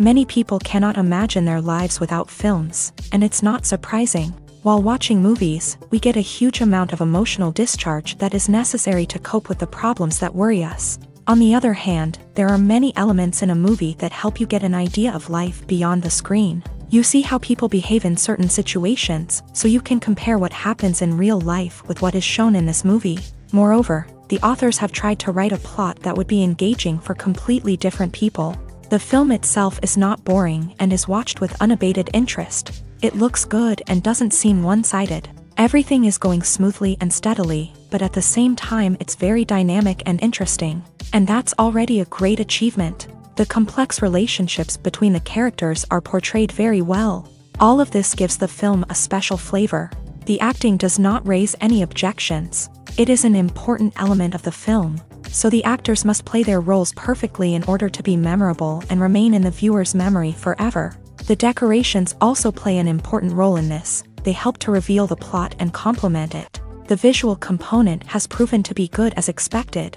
Many people cannot imagine their lives without films, and it's not surprising. While watching movies, we get a huge amount of emotional discharge that is necessary to cope with the problems that worry us. On the other hand, there are many elements in a movie that help you get an idea of life beyond the screen. You see how people behave in certain situations, so you can compare what happens in real life with what is shown in this movie. Moreover, the authors have tried to write a plot that would be engaging for completely different people. The film itself is not boring and is watched with unabated interest. It looks good and doesn't seem one-sided. Everything is going smoothly and steadily, but at the same time it's very dynamic and interesting. And that's already a great achievement. The complex relationships between the characters are portrayed very well. All of this gives the film a special flavor. The acting does not raise any objections. It is an important element of the film, so the actors must play their roles perfectly in order to be memorable and remain in the viewer's memory forever. The decorations also play an important role in this, they help to reveal the plot and complement it. The visual component has proven to be good as expected.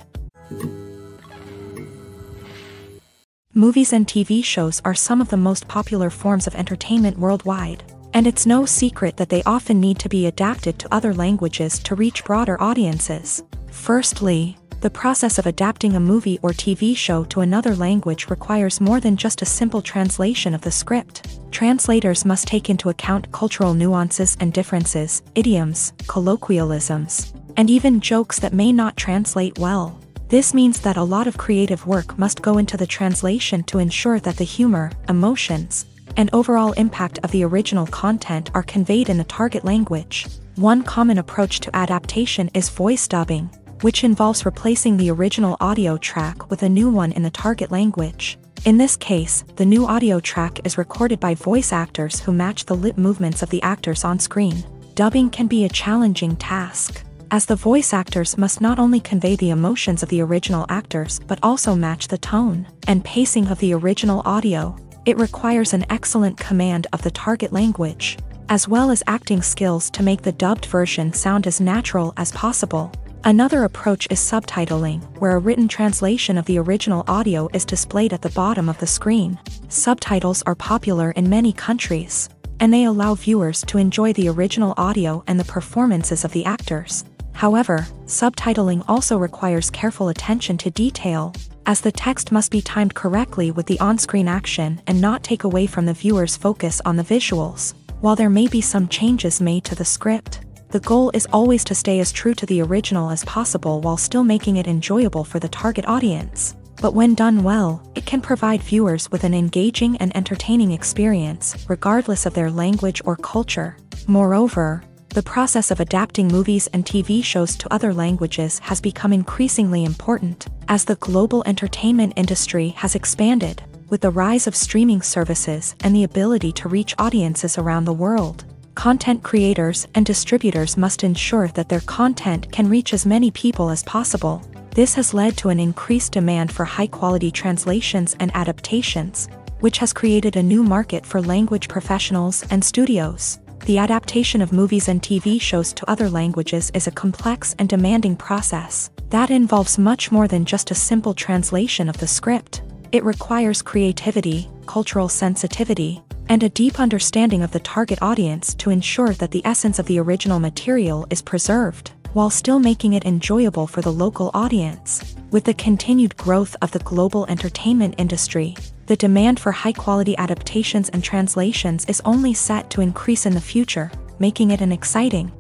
Movies and TV shows are some of the most popular forms of entertainment worldwide, and it's no secret that they often need to be adapted to other languages to reach broader audiences. Firstly, the process of adapting a movie or TV show to another language requires more than just a simple translation of the script. Translators must take into account cultural nuances and differences, idioms, colloquialisms, and even jokes that may not translate well. This means that a lot of creative work must go into the translation to ensure that the humor, emotions, and overall impact of the original content are conveyed in the target language. One common approach to adaptation is voice dubbing, which involves replacing the original audio track with a new one in the target language. In this case, the new audio track is recorded by voice actors who match the lip movements of the actors on screen. Dubbing can be a challenging task, as the voice actors must not only convey the emotions of the original actors but also match the tone and pacing of the original audio. It requires an excellent command of the target language, as well as acting skills to make the dubbed version sound as natural as possible. Another approach is subtitling, where a written translation of the original audio is displayed at the bottom of the screen. Subtitles are popular in many countries, and they allow viewers to enjoy the original audio and the performances of the actors. However, subtitling also requires careful attention to detail, as the text must be timed correctly with the on-screen action and not take away from the viewer's focus on the visuals. While there may be some changes made to the script, the goal is always to stay as true to the original as possible while still making it enjoyable for the target audience. But when done well, it can provide viewers with an engaging and entertaining experience, regardless of their language or culture. Moreover, the process of adapting movies and TV shows to other languages has become increasingly important, as the global entertainment industry has expanded, with the rise of streaming services and the ability to reach audiences around the world content creators and distributors must ensure that their content can reach as many people as possible. This has led to an increased demand for high-quality translations and adaptations, which has created a new market for language professionals and studios. The adaptation of movies and TV shows to other languages is a complex and demanding process that involves much more than just a simple translation of the script. It requires creativity, cultural sensitivity, and a deep understanding of the target audience to ensure that the essence of the original material is preserved, while still making it enjoyable for the local audience. With the continued growth of the global entertainment industry, the demand for high-quality adaptations and translations is only set to increase in the future, making it an exciting.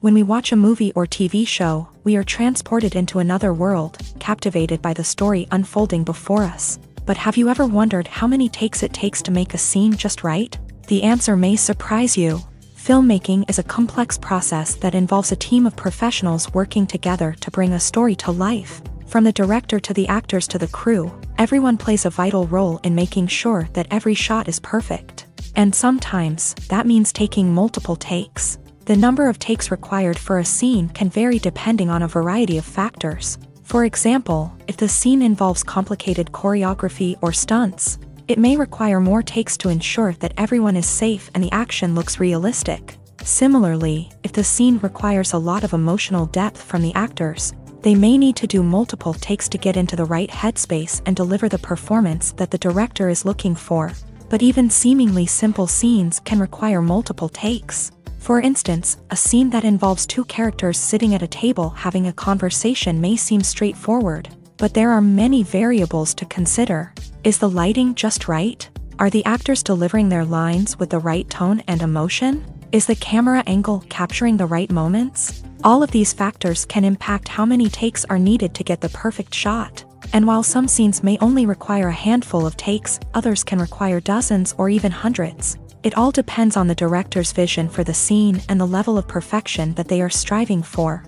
When we watch a movie or TV show, we are transported into another world, captivated by the story unfolding before us. But have you ever wondered how many takes it takes to make a scene just right? The answer may surprise you. Filmmaking is a complex process that involves a team of professionals working together to bring a story to life. From the director to the actors to the crew, everyone plays a vital role in making sure that every shot is perfect. And sometimes, that means taking multiple takes. The number of takes required for a scene can vary depending on a variety of factors, for example, if the scene involves complicated choreography or stunts, it may require more takes to ensure that everyone is safe and the action looks realistic. Similarly, if the scene requires a lot of emotional depth from the actors, They may need to do multiple takes to get into the right headspace and deliver the performance that the director is looking for. But even seemingly simple scenes can require multiple takes. For instance, a scene that involves two characters sitting at a table having a conversation may seem straightforward, but there are many variables to consider. Is the lighting just right? Are the actors delivering their lines with the right tone and emotion? Is the camera angle capturing the right moments? All of these factors can impact how many takes are needed to get the perfect shot. And while some scenes may only require a handful of takes, others can require dozens or even hundreds. It all depends on the director's vision for the scene and the level of perfection that they are striving for.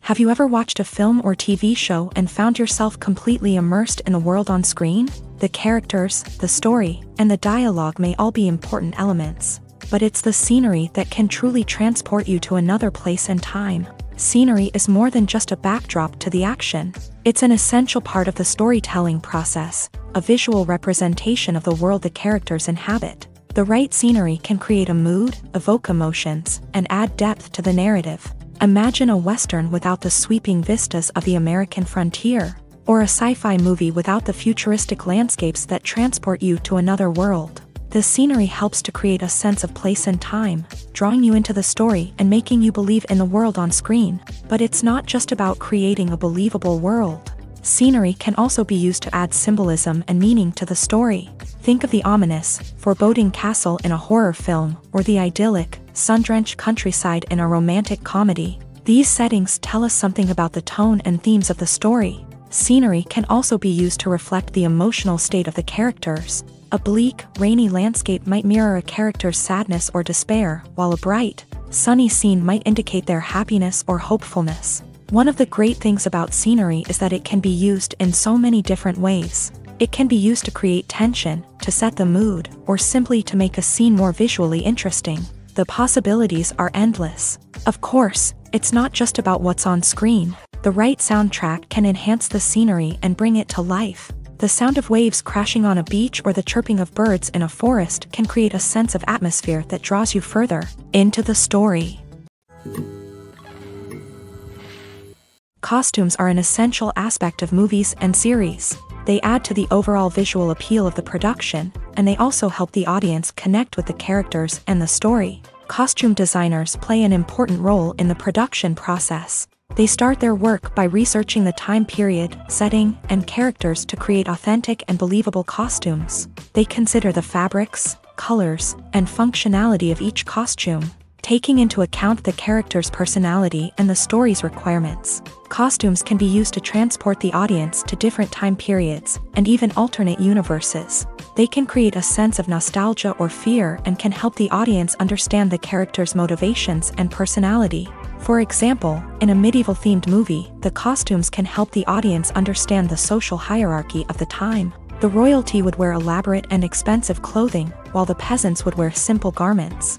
Have you ever watched a film or TV show and found yourself completely immersed in the world on screen? The characters, the story, and the dialogue may all be important elements. But it's the scenery that can truly transport you to another place and time. Scenery is more than just a backdrop to the action. It's an essential part of the storytelling process, a visual representation of the world the characters inhabit. The right scenery can create a mood, evoke emotions, and add depth to the narrative. Imagine a western without the sweeping vistas of the American frontier, or a sci-fi movie without the futuristic landscapes that transport you to another world. The scenery helps to create a sense of place and time, drawing you into the story and making you believe in the world on screen. But it's not just about creating a believable world. Scenery can also be used to add symbolism and meaning to the story. Think of the ominous, foreboding castle in a horror film, or the idyllic, sun-drenched countryside in a romantic comedy. These settings tell us something about the tone and themes of the story. Scenery can also be used to reflect the emotional state of the characters. A bleak, rainy landscape might mirror a character's sadness or despair, while a bright, sunny scene might indicate their happiness or hopefulness. One of the great things about scenery is that it can be used in so many different ways. It can be used to create tension, to set the mood, or simply to make a scene more visually interesting. The possibilities are endless. Of course, it's not just about what's on screen. The right soundtrack can enhance the scenery and bring it to life. The sound of waves crashing on a beach or the chirping of birds in a forest can create a sense of atmosphere that draws you further into the story. Costumes are an essential aspect of movies and series. They add to the overall visual appeal of the production, and they also help the audience connect with the characters and the story. Costume designers play an important role in the production process. They start their work by researching the time period, setting, and characters to create authentic and believable costumes. They consider the fabrics, colors, and functionality of each costume, taking into account the character's personality and the story's requirements. Costumes can be used to transport the audience to different time periods, and even alternate universes. They can create a sense of nostalgia or fear and can help the audience understand the character's motivations and personality. For example, in a medieval themed movie, the costumes can help the audience understand the social hierarchy of the time. The royalty would wear elaborate and expensive clothing, while the peasants would wear simple garments.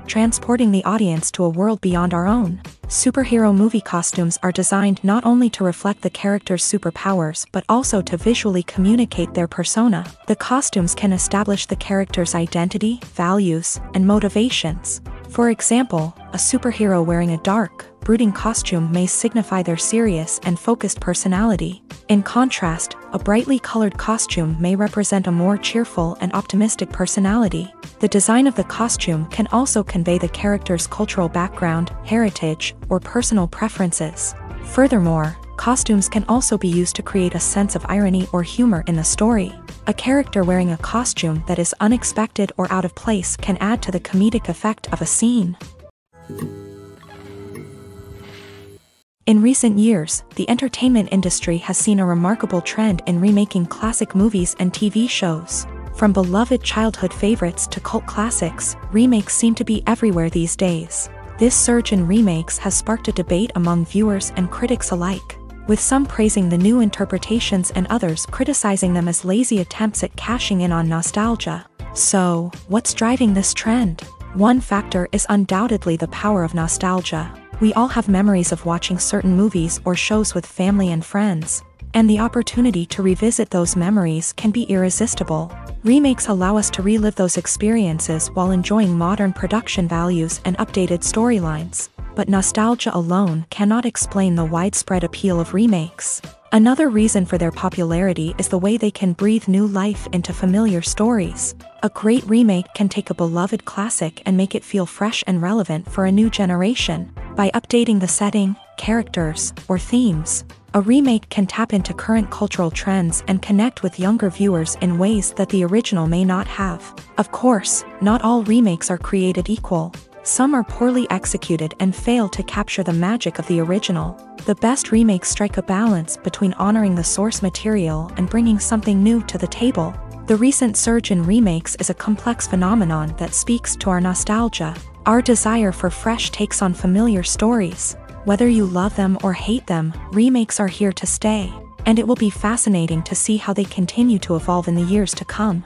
transporting the audience to a world beyond our own. Superhero movie costumes are designed not only to reflect the character's superpowers but also to visually communicate their persona. The costumes can establish the character's identity, values, and motivations. For example, a superhero wearing a dark, brooding costume may signify their serious and focused personality. In contrast, a brightly colored costume may represent a more cheerful and optimistic personality. The design of the costume can also convey the character's cultural background, heritage, or personal preferences. Furthermore, costumes can also be used to create a sense of irony or humor in the story. A character wearing a costume that is unexpected or out of place can add to the comedic effect of a scene. In recent years, the entertainment industry has seen a remarkable trend in remaking classic movies and TV shows. From beloved childhood favorites to cult classics, remakes seem to be everywhere these days. This surge in remakes has sparked a debate among viewers and critics alike, with some praising the new interpretations and others criticizing them as lazy attempts at cashing in on nostalgia. So, what's driving this trend? One factor is undoubtedly the power of nostalgia. We all have memories of watching certain movies or shows with family and friends, and the opportunity to revisit those memories can be irresistible. Remakes allow us to relive those experiences while enjoying modern production values and updated storylines. But nostalgia alone cannot explain the widespread appeal of remakes. Another reason for their popularity is the way they can breathe new life into familiar stories. A great remake can take a beloved classic and make it feel fresh and relevant for a new generation. By updating the setting, characters, or themes, a remake can tap into current cultural trends and connect with younger viewers in ways that the original may not have. Of course, not all remakes are created equal. Some are poorly executed and fail to capture the magic of the original. The best remakes strike a balance between honoring the source material and bringing something new to the table. The recent surge in remakes is a complex phenomenon that speaks to our nostalgia, our desire for fresh takes on familiar stories, whether you love them or hate them, remakes are here to stay, and it will be fascinating to see how they continue to evolve in the years to come.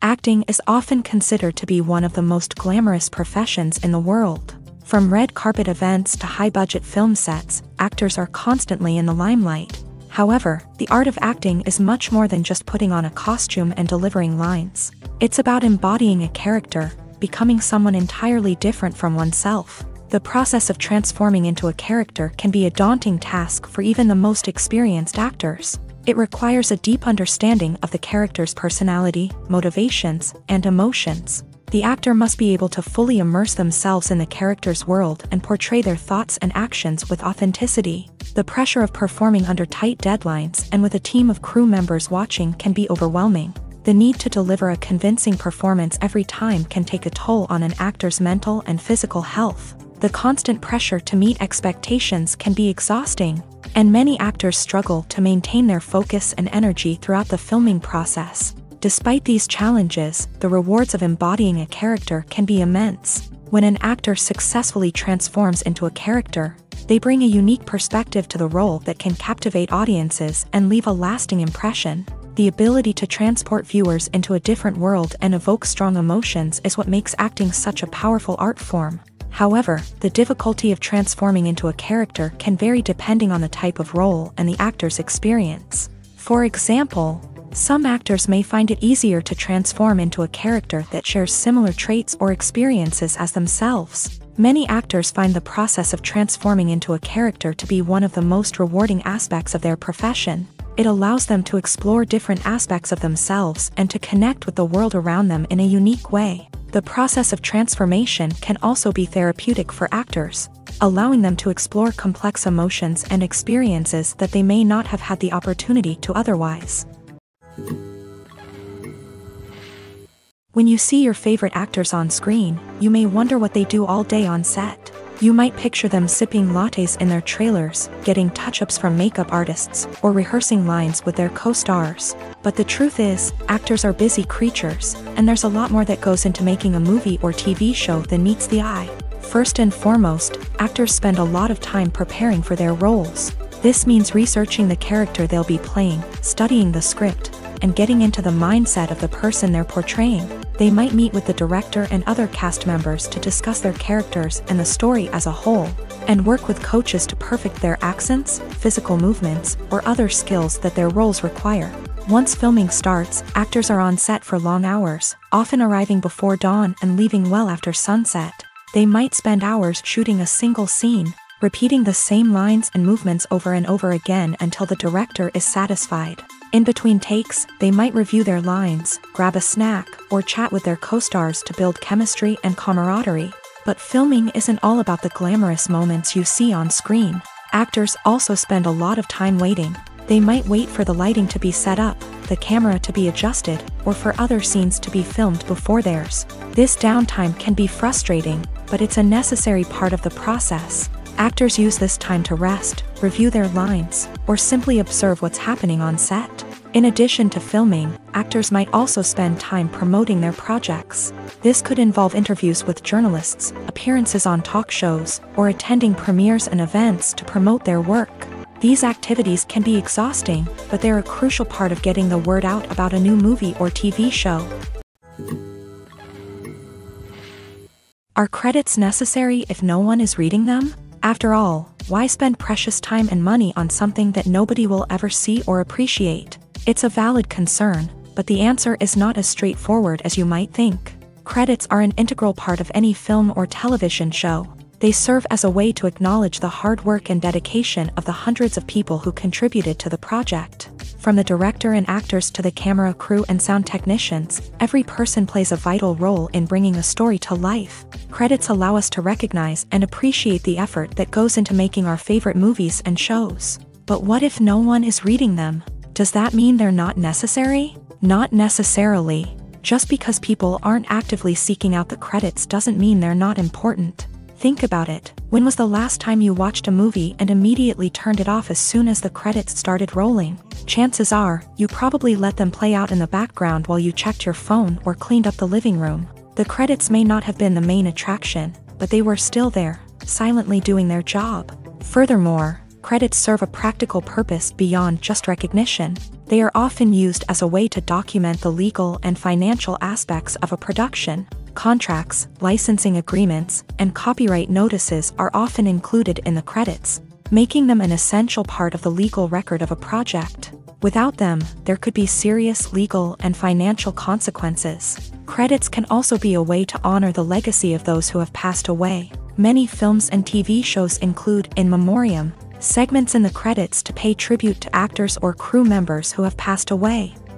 Acting is often considered to be one of the most glamorous professions in the world. From red carpet events to high budget film sets, actors are constantly in the limelight. However, the art of acting is much more than just putting on a costume and delivering lines. It's about embodying a character, becoming someone entirely different from oneself. The process of transforming into a character can be a daunting task for even the most experienced actors. It requires a deep understanding of the character's personality, motivations, and emotions. The actor must be able to fully immerse themselves in the character's world and portray their thoughts and actions with authenticity. The pressure of performing under tight deadlines and with a team of crew members watching can be overwhelming. The need to deliver a convincing performance every time can take a toll on an actor's mental and physical health. The constant pressure to meet expectations can be exhausting, and many actors struggle to maintain their focus and energy throughout the filming process. Despite these challenges, the rewards of embodying a character can be immense. When an actor successfully transforms into a character, they bring a unique perspective to the role that can captivate audiences and leave a lasting impression. The ability to transport viewers into a different world and evoke strong emotions is what makes acting such a powerful art form. However, the difficulty of transforming into a character can vary depending on the type of role and the actor's experience. For example, some actors may find it easier to transform into a character that shares similar traits or experiences as themselves. Many actors find the process of transforming into a character to be one of the most rewarding aspects of their profession. It allows them to explore different aspects of themselves and to connect with the world around them in a unique way. The process of transformation can also be therapeutic for actors, allowing them to explore complex emotions and experiences that they may not have had the opportunity to otherwise. When you see your favorite actors on screen, you may wonder what they do all day on set. You might picture them sipping lattes in their trailers, getting touch-ups from makeup artists, or rehearsing lines with their co-stars. But the truth is, actors are busy creatures, and there's a lot more that goes into making a movie or TV show than meets the eye. First and foremost, actors spend a lot of time preparing for their roles. This means researching the character they'll be playing, studying the script, and getting into the mindset of the person they're portraying. They might meet with the director and other cast members to discuss their characters and the story as a whole, and work with coaches to perfect their accents, physical movements, or other skills that their roles require. Once filming starts, actors are on set for long hours, often arriving before dawn and leaving well after sunset. They might spend hours shooting a single scene, repeating the same lines and movements over and over again until the director is satisfied. In between takes, they might review their lines, grab a snack, or chat with their co-stars to build chemistry and camaraderie. But filming isn't all about the glamorous moments you see on screen. Actors also spend a lot of time waiting. They might wait for the lighting to be set up, the camera to be adjusted, or for other scenes to be filmed before theirs. This downtime can be frustrating, but it's a necessary part of the process. Actors use this time to rest, review their lines, or simply observe what's happening on set. In addition to filming, actors might also spend time promoting their projects. This could involve interviews with journalists, appearances on talk shows, or attending premieres and events to promote their work. These activities can be exhausting, but they're a crucial part of getting the word out about a new movie or TV show. Are credits necessary if no one is reading them? After all, why spend precious time and money on something that nobody will ever see or appreciate? It's a valid concern, but the answer is not as straightforward as you might think. Credits are an integral part of any film or television show. They serve as a way to acknowledge the hard work and dedication of the hundreds of people who contributed to the project. From the director and actors to the camera crew and sound technicians, every person plays a vital role in bringing a story to life. Credits allow us to recognize and appreciate the effort that goes into making our favorite movies and shows. But what if no one is reading them? Does that mean they're not necessary? Not necessarily. Just because people aren't actively seeking out the credits doesn't mean they're not important. Think about it. When was the last time you watched a movie and immediately turned it off as soon as the credits started rolling? Chances are, you probably let them play out in the background while you checked your phone or cleaned up the living room. The credits may not have been the main attraction, but they were still there, silently doing their job. Furthermore, credits serve a practical purpose beyond just recognition. They are often used as a way to document the legal and financial aspects of a production. Contracts, licensing agreements, and copyright notices are often included in the credits, making them an essential part of the legal record of a project. Without them, there could be serious legal and financial consequences. Credits can also be a way to honor the legacy of those who have passed away. Many films and TV shows include in memoriam segments in the credits to pay tribute to actors or crew members who have passed away.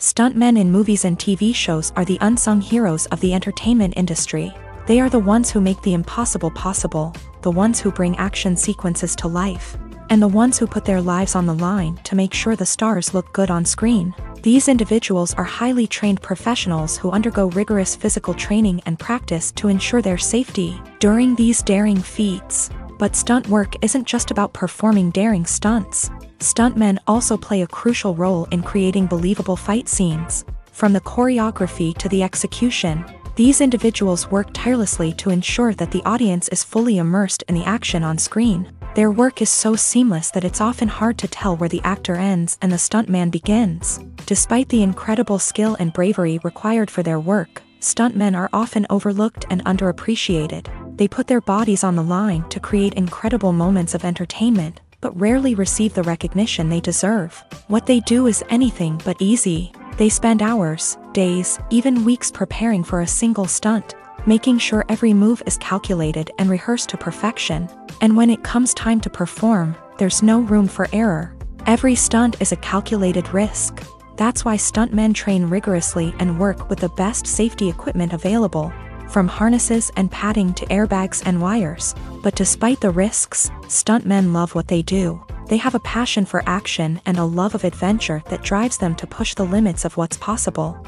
Stuntmen in movies and TV shows are the unsung heroes of the entertainment industry. They are the ones who make the impossible possible, the ones who bring action sequences to life, and the ones who put their lives on the line to make sure the stars look good on screen. These individuals are highly trained professionals who undergo rigorous physical training and practice to ensure their safety during these daring feats. But stunt work isn't just about performing daring stunts. Stuntmen also play a crucial role in creating believable fight scenes. From the choreography to the execution, these individuals work tirelessly to ensure that the audience is fully immersed in the action on screen. Their work is so seamless that it's often hard to tell where the actor ends and the stuntman begins. Despite the incredible skill and bravery required for their work, stuntmen are often overlooked and underappreciated. They put their bodies on the line to create incredible moments of entertainment, but rarely receive the recognition they deserve. What they do is anything but easy. They spend hours, days, even weeks preparing for a single stunt, making sure every move is calculated and rehearsed to perfection. And when it comes time to perform, there's no room for error. Every stunt is a calculated risk. That's why stuntmen train rigorously and work with the best safety equipment available, from harnesses and padding to airbags and wires. But despite the risks, stuntmen love what they do. They have a passion for action and a love of adventure that drives them to push the limits of what's possible.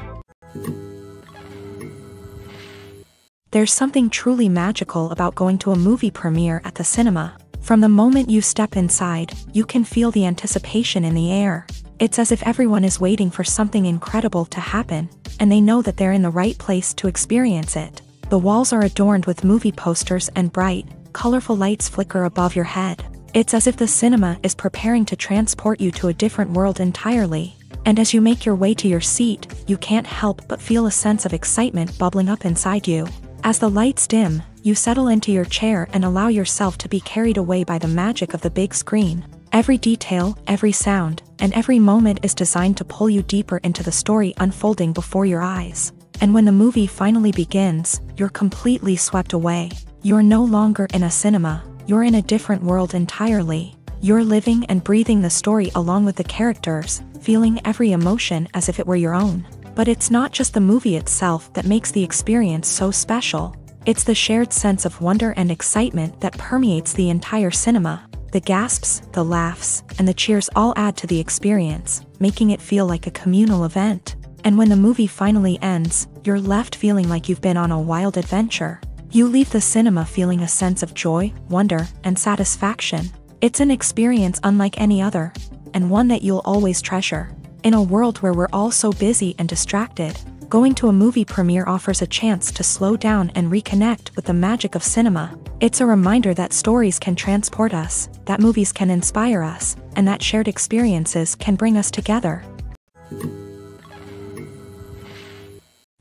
There's something truly magical about going to a movie premiere at the cinema. From the moment you step inside, you can feel the anticipation in the air. It's as if everyone is waiting for something incredible to happen, and they know that they're in the right place to experience it. The walls are adorned with movie posters and bright, colorful lights flicker above your head. It's as if the cinema is preparing to transport you to a different world entirely. And as you make your way to your seat, you can't help but feel a sense of excitement bubbling up inside you. As the lights dim, you settle into your chair and allow yourself to be carried away by the magic of the big screen. Every detail, every sound, and every moment is designed to pull you deeper into the story unfolding before your eyes and when the movie finally begins, you're completely swept away. You're no longer in a cinema, you're in a different world entirely. You're living and breathing the story along with the characters, feeling every emotion as if it were your own. But it's not just the movie itself that makes the experience so special. It's the shared sense of wonder and excitement that permeates the entire cinema. The gasps, the laughs, and the cheers all add to the experience, making it feel like a communal event. And when the movie finally ends, you're left feeling like you've been on a wild adventure. You leave the cinema feeling a sense of joy, wonder, and satisfaction. It's an experience unlike any other, and one that you'll always treasure. In a world where we're all so busy and distracted, going to a movie premiere offers a chance to slow down and reconnect with the magic of cinema. It's a reminder that stories can transport us, that movies can inspire us, and that shared experiences can bring us together.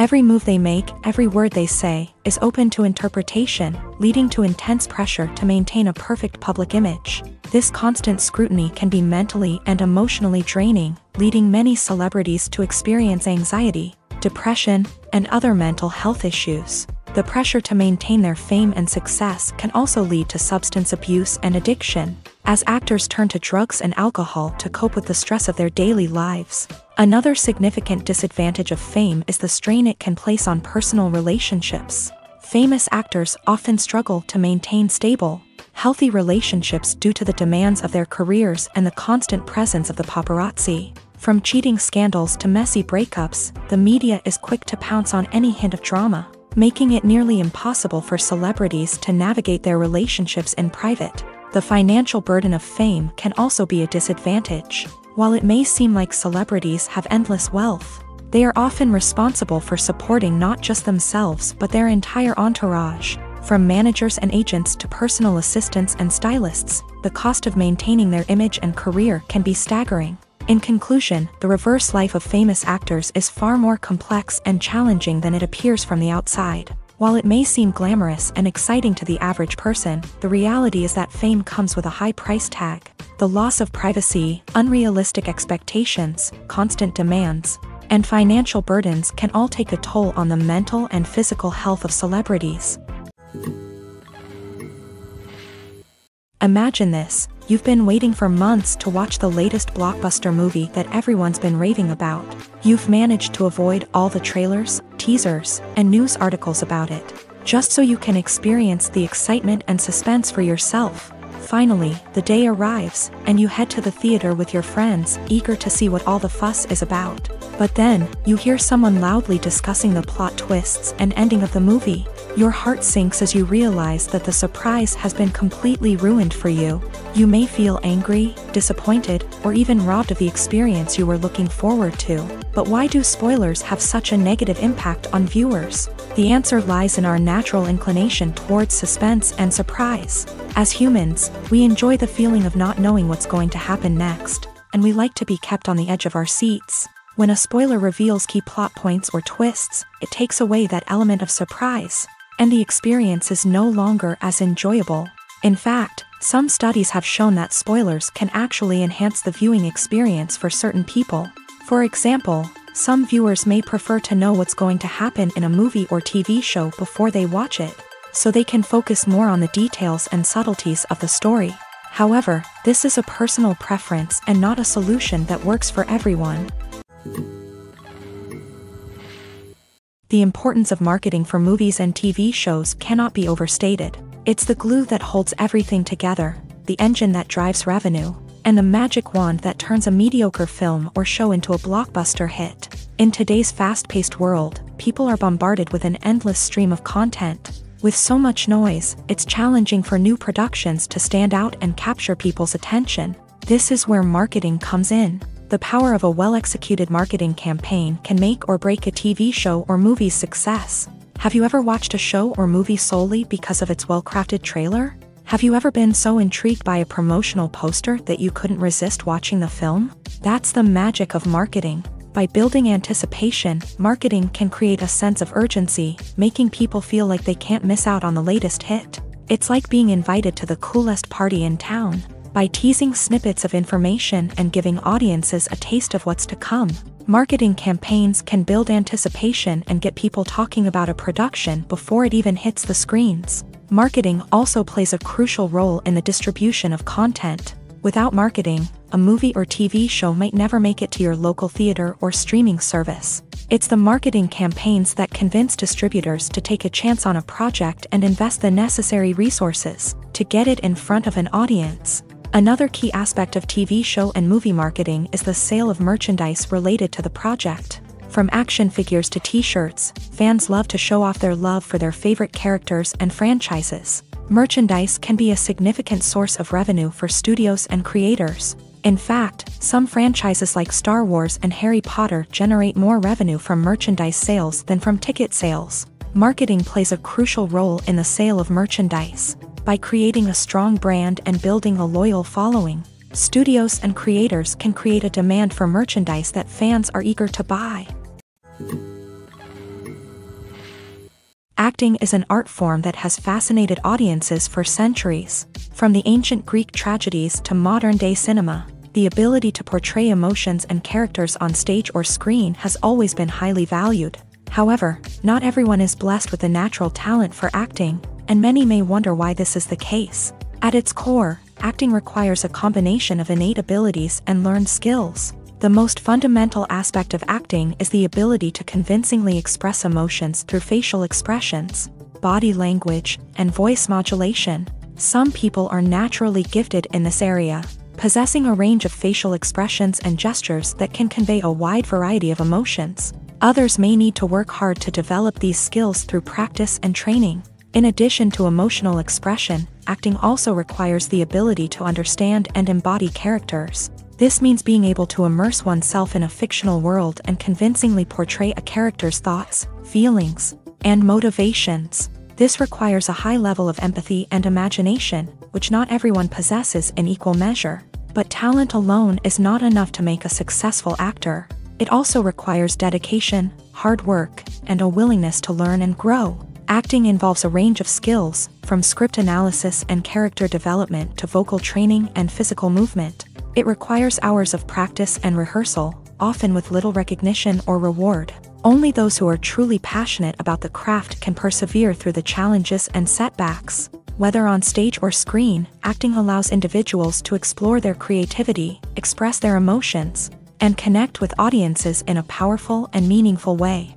Every move they make, every word they say, is open to interpretation, leading to intense pressure to maintain a perfect public image. This constant scrutiny can be mentally and emotionally draining, leading many celebrities to experience anxiety, depression, and other mental health issues. The pressure to maintain their fame and success can also lead to substance abuse and addiction, as actors turn to drugs and alcohol to cope with the stress of their daily lives. Another significant disadvantage of fame is the strain it can place on personal relationships. Famous actors often struggle to maintain stable, healthy relationships due to the demands of their careers and the constant presence of the paparazzi. From cheating scandals to messy breakups, the media is quick to pounce on any hint of drama making it nearly impossible for celebrities to navigate their relationships in private. The financial burden of fame can also be a disadvantage. While it may seem like celebrities have endless wealth, they are often responsible for supporting not just themselves but their entire entourage. From managers and agents to personal assistants and stylists, the cost of maintaining their image and career can be staggering. In conclusion, the reverse life of famous actors is far more complex and challenging than it appears from the outside. While it may seem glamorous and exciting to the average person, the reality is that fame comes with a high price tag. The loss of privacy, unrealistic expectations, constant demands, and financial burdens can all take a toll on the mental and physical health of celebrities. Imagine this, you've been waiting for months to watch the latest blockbuster movie that everyone's been raving about. You've managed to avoid all the trailers, teasers, and news articles about it, just so you can experience the excitement and suspense for yourself. Finally, the day arrives, and you head to the theater with your friends, eager to see what all the fuss is about. But then, you hear someone loudly discussing the plot twists and ending of the movie. Your heart sinks as you realize that the surprise has been completely ruined for you. You may feel angry, disappointed, or even robbed of the experience you were looking forward to. But why do spoilers have such a negative impact on viewers? The answer lies in our natural inclination towards suspense and surprise. As humans, we enjoy the feeling of not knowing what's going to happen next, and we like to be kept on the edge of our seats. When a spoiler reveals key plot points or twists, it takes away that element of surprise, and the experience is no longer as enjoyable. In fact, some studies have shown that spoilers can actually enhance the viewing experience for certain people. For example, some viewers may prefer to know what's going to happen in a movie or TV show before they watch it, so they can focus more on the details and subtleties of the story. However, this is a personal preference and not a solution that works for everyone. The importance of marketing for movies and TV shows cannot be overstated. It's the glue that holds everything together, the engine that drives revenue, and the magic wand that turns a mediocre film or show into a blockbuster hit. In today's fast-paced world, people are bombarded with an endless stream of content. With so much noise, it's challenging for new productions to stand out and capture people's attention. This is where marketing comes in. The power of a well-executed marketing campaign can make or break a TV show or movie's success. Have you ever watched a show or movie solely because of its well-crafted trailer? Have you ever been so intrigued by a promotional poster that you couldn't resist watching the film? That's the magic of marketing. By building anticipation, marketing can create a sense of urgency, making people feel like they can't miss out on the latest hit. It's like being invited to the coolest party in town. By teasing snippets of information and giving audiences a taste of what's to come, marketing campaigns can build anticipation and get people talking about a production before it even hits the screens. Marketing also plays a crucial role in the distribution of content. Without marketing, a movie or TV show might never make it to your local theater or streaming service. It's the marketing campaigns that convince distributors to take a chance on a project and invest the necessary resources to get it in front of an audience. Another key aspect of TV show and movie marketing is the sale of merchandise related to the project. From action figures to t-shirts, fans love to show off their love for their favorite characters and franchises. Merchandise can be a significant source of revenue for studios and creators. In fact, some franchises like Star Wars and Harry Potter generate more revenue from merchandise sales than from ticket sales. Marketing plays a crucial role in the sale of merchandise. By creating a strong brand and building a loyal following, studios and creators can create a demand for merchandise that fans are eager to buy. Acting is an art form that has fascinated audiences for centuries. From the ancient Greek tragedies to modern-day cinema, the ability to portray emotions and characters on stage or screen has always been highly valued. However, not everyone is blessed with a natural talent for acting, and many may wonder why this is the case. At its core, acting requires a combination of innate abilities and learned skills. The most fundamental aspect of acting is the ability to convincingly express emotions through facial expressions, body language, and voice modulation. Some people are naturally gifted in this area, possessing a range of facial expressions and gestures that can convey a wide variety of emotions. Others may need to work hard to develop these skills through practice and training. In addition to emotional expression, acting also requires the ability to understand and embody characters. This means being able to immerse oneself in a fictional world and convincingly portray a character's thoughts, feelings, and motivations. This requires a high level of empathy and imagination, which not everyone possesses in equal measure. But talent alone is not enough to make a successful actor. It also requires dedication, hard work, and a willingness to learn and grow. Acting involves a range of skills, from script analysis and character development to vocal training and physical movement. It requires hours of practice and rehearsal, often with little recognition or reward. Only those who are truly passionate about the craft can persevere through the challenges and setbacks. Whether on stage or screen, acting allows individuals to explore their creativity, express their emotions, and connect with audiences in a powerful and meaningful way.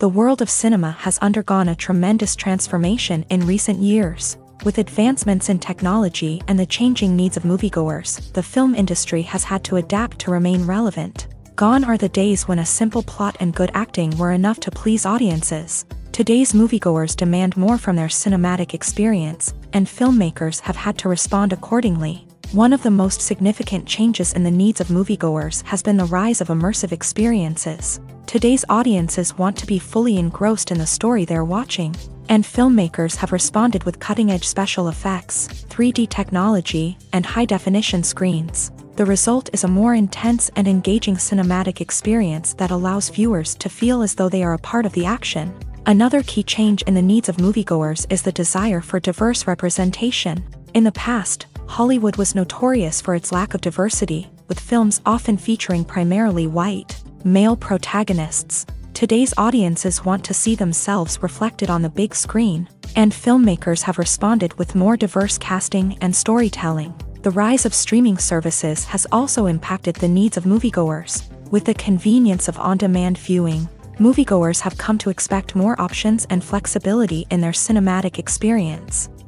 The world of cinema has undergone a tremendous transformation in recent years. With advancements in technology and the changing needs of moviegoers, the film industry has had to adapt to remain relevant. Gone are the days when a simple plot and good acting were enough to please audiences. Today's moviegoers demand more from their cinematic experience, and filmmakers have had to respond accordingly. One of the most significant changes in the needs of moviegoers has been the rise of immersive experiences. Today's audiences want to be fully engrossed in the story they're watching, and filmmakers have responded with cutting-edge special effects, 3D technology, and high-definition screens. The result is a more intense and engaging cinematic experience that allows viewers to feel as though they are a part of the action. Another key change in the needs of moviegoers is the desire for diverse representation. In the past, Hollywood was notorious for its lack of diversity, with films often featuring primarily white, male protagonists. Today's audiences want to see themselves reflected on the big screen, and filmmakers have responded with more diverse casting and storytelling. The rise of streaming services has also impacted the needs of moviegoers. With the convenience of on-demand viewing, moviegoers have come to expect more options and flexibility in their cinematic experience.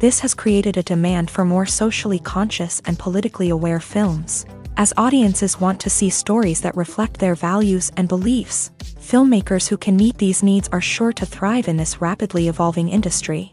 This has created a demand for more socially conscious and politically aware films. As audiences want to see stories that reflect their values and beliefs, filmmakers who can meet these needs are sure to thrive in this rapidly evolving industry.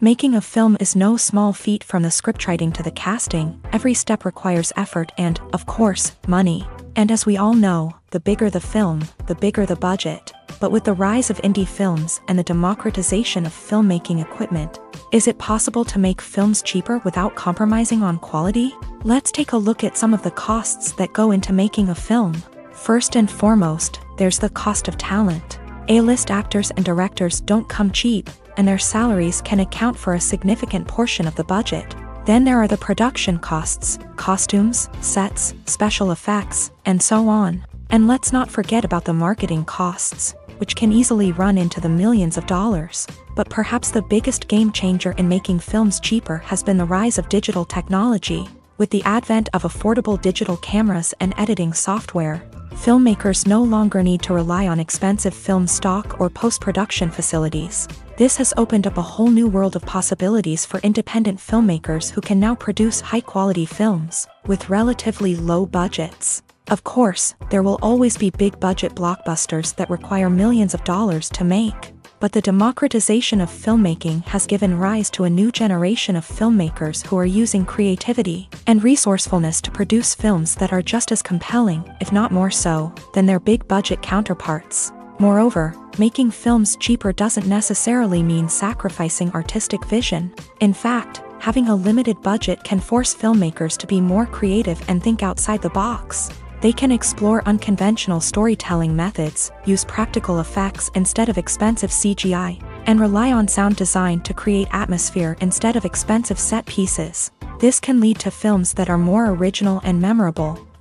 Making a film is no small feat from the scriptwriting to the casting, every step requires effort and, of course, money. And as we all know, the bigger the film, the bigger the budget. But with the rise of indie films and the democratization of filmmaking equipment, is it possible to make films cheaper without compromising on quality? Let's take a look at some of the costs that go into making a film. First and foremost, there's the cost of talent. A-list actors and directors don't come cheap, and their salaries can account for a significant portion of the budget. Then there are the production costs, costumes, sets, special effects, and so on. And let's not forget about the marketing costs, which can easily run into the millions of dollars. But perhaps the biggest game changer in making films cheaper has been the rise of digital technology. With the advent of affordable digital cameras and editing software, filmmakers no longer need to rely on expensive film stock or post-production facilities. This has opened up a whole new world of possibilities for independent filmmakers who can now produce high-quality films with relatively low budgets. Of course, there will always be big-budget blockbusters that require millions of dollars to make. But the democratization of filmmaking has given rise to a new generation of filmmakers who are using creativity and resourcefulness to produce films that are just as compelling, if not more so, than their big-budget counterparts. Moreover, making films cheaper doesn't necessarily mean sacrificing artistic vision. In fact, having a limited budget can force filmmakers to be more creative and think outside the box. They can explore unconventional storytelling methods, use practical effects instead of expensive CGI, and rely on sound design to create atmosphere instead of expensive set pieces. This can lead to films that are more original and memorable,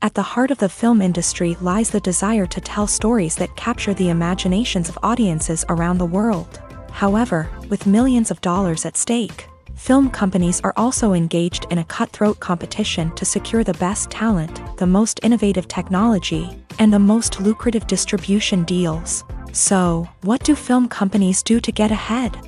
At the heart of the film industry lies the desire to tell stories that capture the imaginations of audiences around the world. However, with millions of dollars at stake, film companies are also engaged in a cutthroat competition to secure the best talent, the most innovative technology, and the most lucrative distribution deals. So, what do film companies do to get ahead?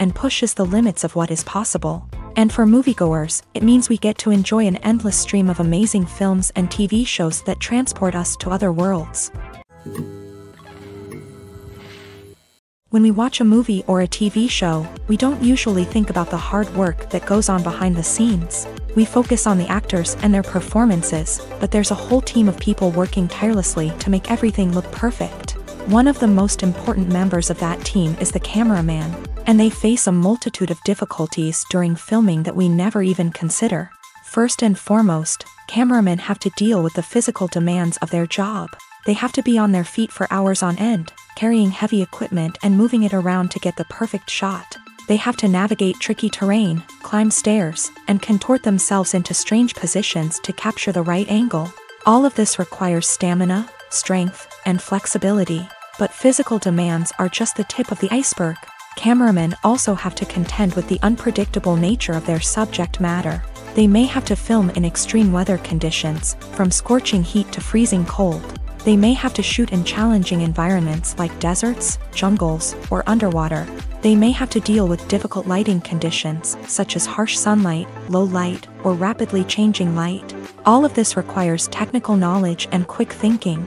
and pushes the limits of what is possible. And for moviegoers, it means we get to enjoy an endless stream of amazing films and TV shows that transport us to other worlds. When we watch a movie or a TV show, we don't usually think about the hard work that goes on behind the scenes. We focus on the actors and their performances, but there's a whole team of people working tirelessly to make everything look perfect. One of the most important members of that team is the cameraman, and they face a multitude of difficulties during filming that we never even consider. First and foremost, cameramen have to deal with the physical demands of their job. They have to be on their feet for hours on end, carrying heavy equipment and moving it around to get the perfect shot. They have to navigate tricky terrain, climb stairs, and contort themselves into strange positions to capture the right angle. All of this requires stamina, strength, and flexibility. But physical demands are just the tip of the iceberg. Cameramen also have to contend with the unpredictable nature of their subject matter. They may have to film in extreme weather conditions, from scorching heat to freezing cold. They may have to shoot in challenging environments like deserts, jungles, or underwater. They may have to deal with difficult lighting conditions, such as harsh sunlight, low light, or rapidly changing light. All of this requires technical knowledge and quick thinking.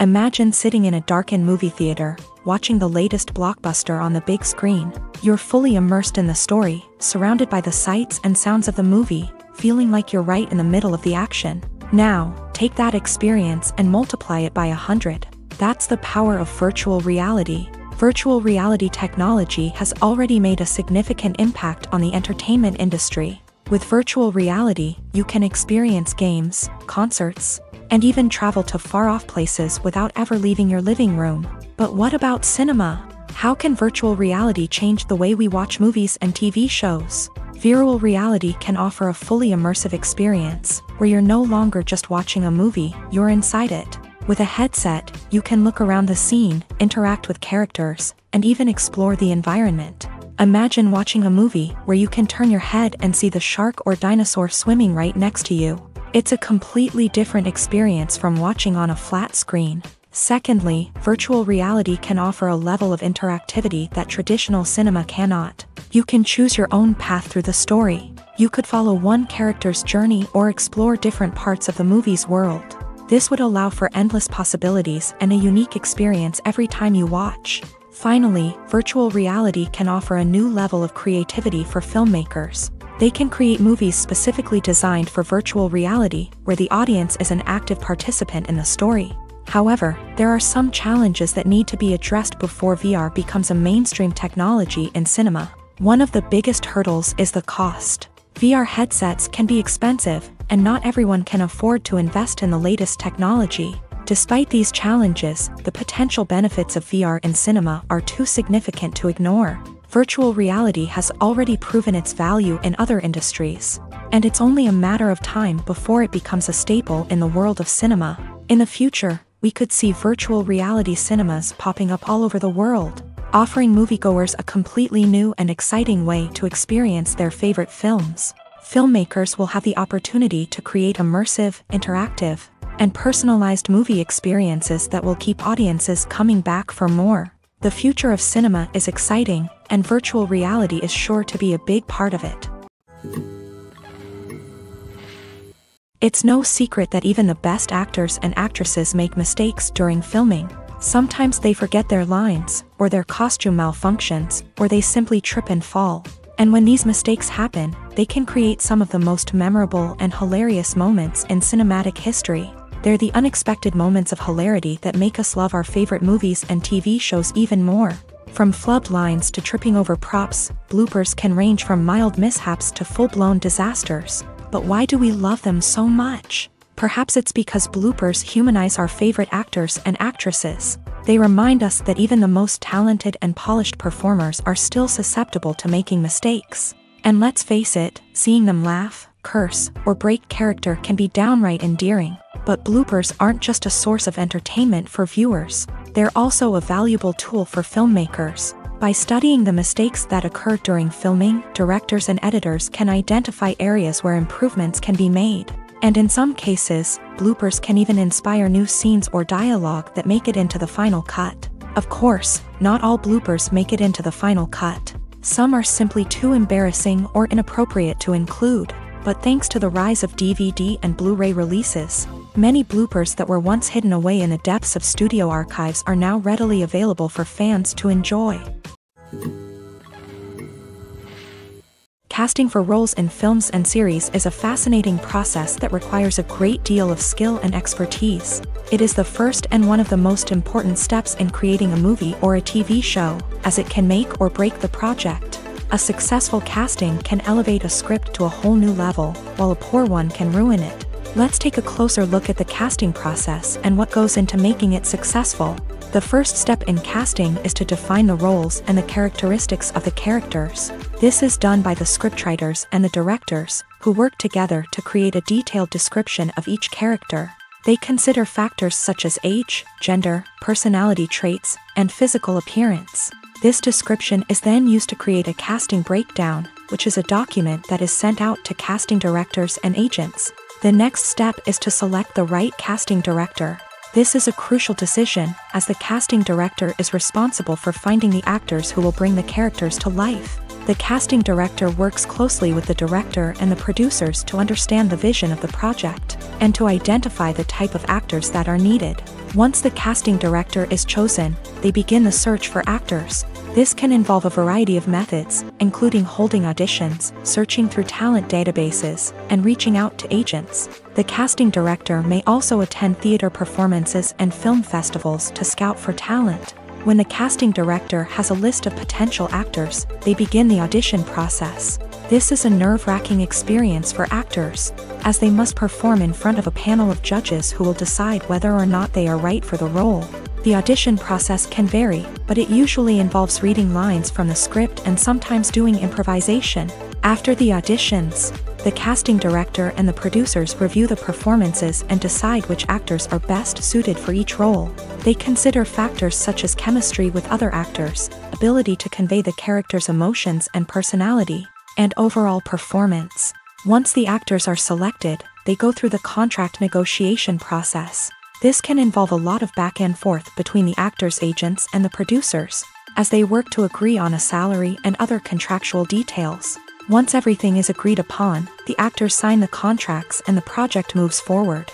Imagine sitting in a darkened movie theater, watching the latest blockbuster on the big screen. You're fully immersed in the story, surrounded by the sights and sounds of the movie, feeling like you're right in the middle of the action. Now, take that experience and multiply it by a hundred. That's the power of virtual reality. Virtual reality technology has already made a significant impact on the entertainment industry. With virtual reality, you can experience games, concerts, and even travel to far-off places without ever leaving your living room. But what about cinema? How can virtual reality change the way we watch movies and TV shows? Virtual reality can offer a fully immersive experience, where you're no longer just watching a movie, you're inside it. With a headset, you can look around the scene, interact with characters, and even explore the environment. Imagine watching a movie where you can turn your head and see the shark or dinosaur swimming right next to you. It's a completely different experience from watching on a flat screen. Secondly, virtual reality can offer a level of interactivity that traditional cinema cannot. You can choose your own path through the story. You could follow one character's journey or explore different parts of the movie's world. This would allow for endless possibilities and a unique experience every time you watch. Finally, virtual reality can offer a new level of creativity for filmmakers. They can create movies specifically designed for virtual reality, where the audience is an active participant in the story. However, there are some challenges that need to be addressed before VR becomes a mainstream technology in cinema. One of the biggest hurdles is the cost. VR headsets can be expensive, and not everyone can afford to invest in the latest technology. Despite these challenges, the potential benefits of VR in cinema are too significant to ignore virtual reality has already proven its value in other industries, and it's only a matter of time before it becomes a staple in the world of cinema. In the future, we could see virtual reality cinemas popping up all over the world, offering moviegoers a completely new and exciting way to experience their favorite films. Filmmakers will have the opportunity to create immersive, interactive, and personalized movie experiences that will keep audiences coming back for more. The future of cinema is exciting, and virtual reality is sure to be a big part of it. It's no secret that even the best actors and actresses make mistakes during filming. Sometimes they forget their lines, or their costume malfunctions, or they simply trip and fall. And when these mistakes happen, they can create some of the most memorable and hilarious moments in cinematic history. They're the unexpected moments of hilarity that make us love our favorite movies and TV shows even more. From flubbed lines to tripping over props, bloopers can range from mild mishaps to full-blown disasters. But why do we love them so much? Perhaps it's because bloopers humanize our favorite actors and actresses. They remind us that even the most talented and polished performers are still susceptible to making mistakes. And let's face it, seeing them laugh, curse, or break character can be downright endearing. But bloopers aren't just a source of entertainment for viewers, They're also a valuable tool for filmmakers. By studying the mistakes that occur during filming, directors and editors can identify areas where improvements can be made. And in some cases, bloopers can even inspire new scenes or dialogue that make it into the final cut. Of course, not all bloopers make it into the final cut. Some are simply too embarrassing or inappropriate to include. But thanks to the rise of DVD and Blu-ray releases, many bloopers that were once hidden away in the depths of studio archives are now readily available for fans to enjoy. Casting for roles in films and series is a fascinating process that requires a great deal of skill and expertise. It is the first and one of the most important steps in creating a movie or a TV show, as it can make or break the project. A successful casting can elevate a script to a whole new level, while a poor one can ruin it. Let's take a closer look at the casting process and what goes into making it successful. The first step in casting is to define the roles and the characteristics of the characters. This is done by the scriptwriters and the directors, who work together to create a detailed description of each character. They consider factors such as age, gender, personality traits, and physical appearance. This description is then used to create a casting breakdown, which is a document that is sent out to casting directors and agents. The next step is to select the right casting director. This is a crucial decision, as the casting director is responsible for finding the actors who will bring the characters to life. The casting director works closely with the director and the producers to understand the vision of the project, and to identify the type of actors that are needed. Once the casting director is chosen, they begin the search for actors. This can involve a variety of methods, including holding auditions, searching through talent databases, and reaching out to agents. The casting director may also attend theater performances and film festivals to scout for talent. When the casting director has a list of potential actors, they begin the audition process. This is a nerve-wracking experience for actors, as they must perform in front of a panel of judges who will decide whether or not they are right for the role. The audition process can vary, but it usually involves reading lines from the script and sometimes doing improvisation. After the auditions, the casting director and the producers review the performances and decide which actors are best suited for each role. They consider factors such as chemistry with other actors, ability to convey the character's emotions and personality, and overall performance. Once the actors are selected, they go through the contract negotiation process. This can involve a lot of back and forth between the actors' agents and the producers, as they work to agree on a salary and other contractual details. Once everything is agreed upon, the actors sign the contracts and the project moves forward.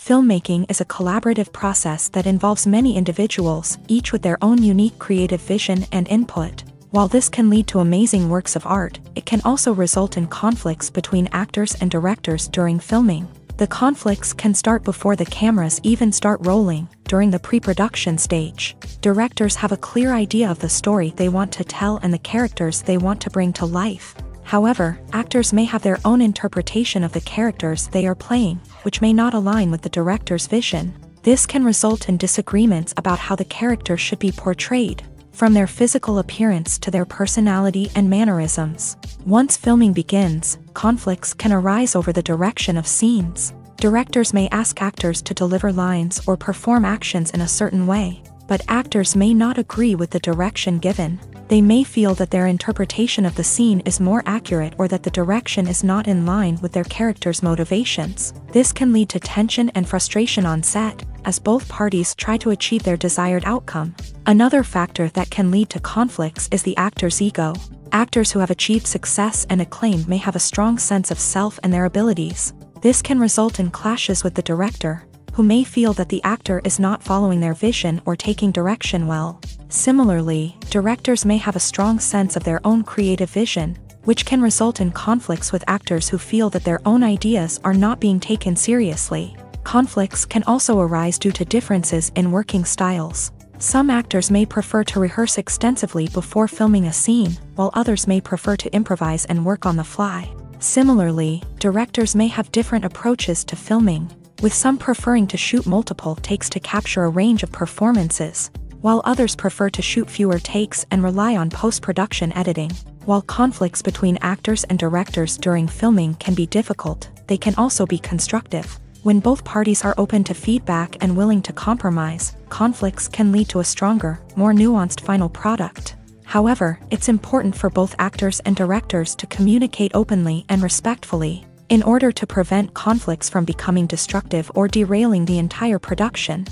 Filmmaking is a collaborative process that involves many individuals, each with their own unique creative vision and input. While this can lead to amazing works of art, it can also result in conflicts between actors and directors during filming. The conflicts can start before the cameras even start rolling, during the pre-production stage. Directors have a clear idea of the story they want to tell and the characters they want to bring to life. However, actors may have their own interpretation of the characters they are playing, which may not align with the director's vision. This can result in disagreements about how the character should be portrayed, from their physical appearance to their personality and mannerisms. Once filming begins, conflicts can arise over the direction of scenes. Directors may ask actors to deliver lines or perform actions in a certain way, but actors may not agree with the direction given. They may feel that their interpretation of the scene is more accurate or that the direction is not in line with their character's motivations. This can lead to tension and frustration on set, as both parties try to achieve their desired outcome. Another factor that can lead to conflicts is the actor's ego. Actors who have achieved success and acclaim may have a strong sense of self and their abilities. This can result in clashes with the director, who may feel that the actor is not following their vision or taking direction well. Similarly, directors may have a strong sense of their own creative vision, which can result in conflicts with actors who feel that their own ideas are not being taken seriously. Conflicts can also arise due to differences in working styles. Some actors may prefer to rehearse extensively before filming a scene, while others may prefer to improvise and work on the fly. Similarly, directors may have different approaches to filming, with some preferring to shoot multiple takes to capture a range of performances, while others prefer to shoot fewer takes and rely on post-production editing. While conflicts between actors and directors during filming can be difficult, they can also be constructive. When both parties are open to feedback and willing to compromise, conflicts can lead to a stronger, more nuanced final product. However, it's important for both actors and directors to communicate openly and respectfully, in order to prevent conflicts from becoming destructive or derailing the entire production.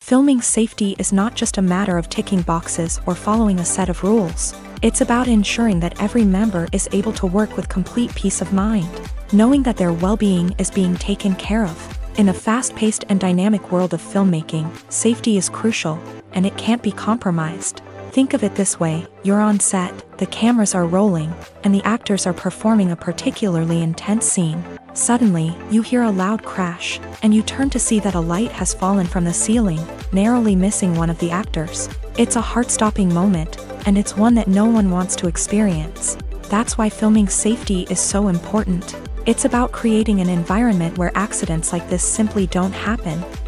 Filming safety is not just a matter of ticking boxes or following a set of rules. It's about ensuring that every member is able to work with complete peace of mind, knowing that their well-being is being taken care of. In a fast-paced and dynamic world of filmmaking, safety is crucial, and it can't be compromised. Think of it this way, you're on set, the cameras are rolling, and the actors are performing a particularly intense scene. Suddenly, you hear a loud crash, and you turn to see that a light has fallen from the ceiling, narrowly missing one of the actors. It's a heart-stopping moment, and it's one that no one wants to experience. That's why filming safety is so important. It's about creating an environment where accidents like this simply don't happen.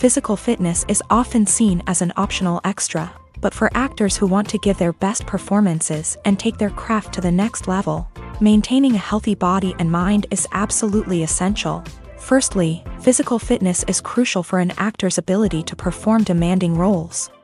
physical fitness is often seen as an optional extra. But for actors who want to give their best performances and take their craft to the next level, maintaining a healthy body and mind is absolutely essential. Firstly, physical fitness is crucial for an actor's ability to perform demanding roles.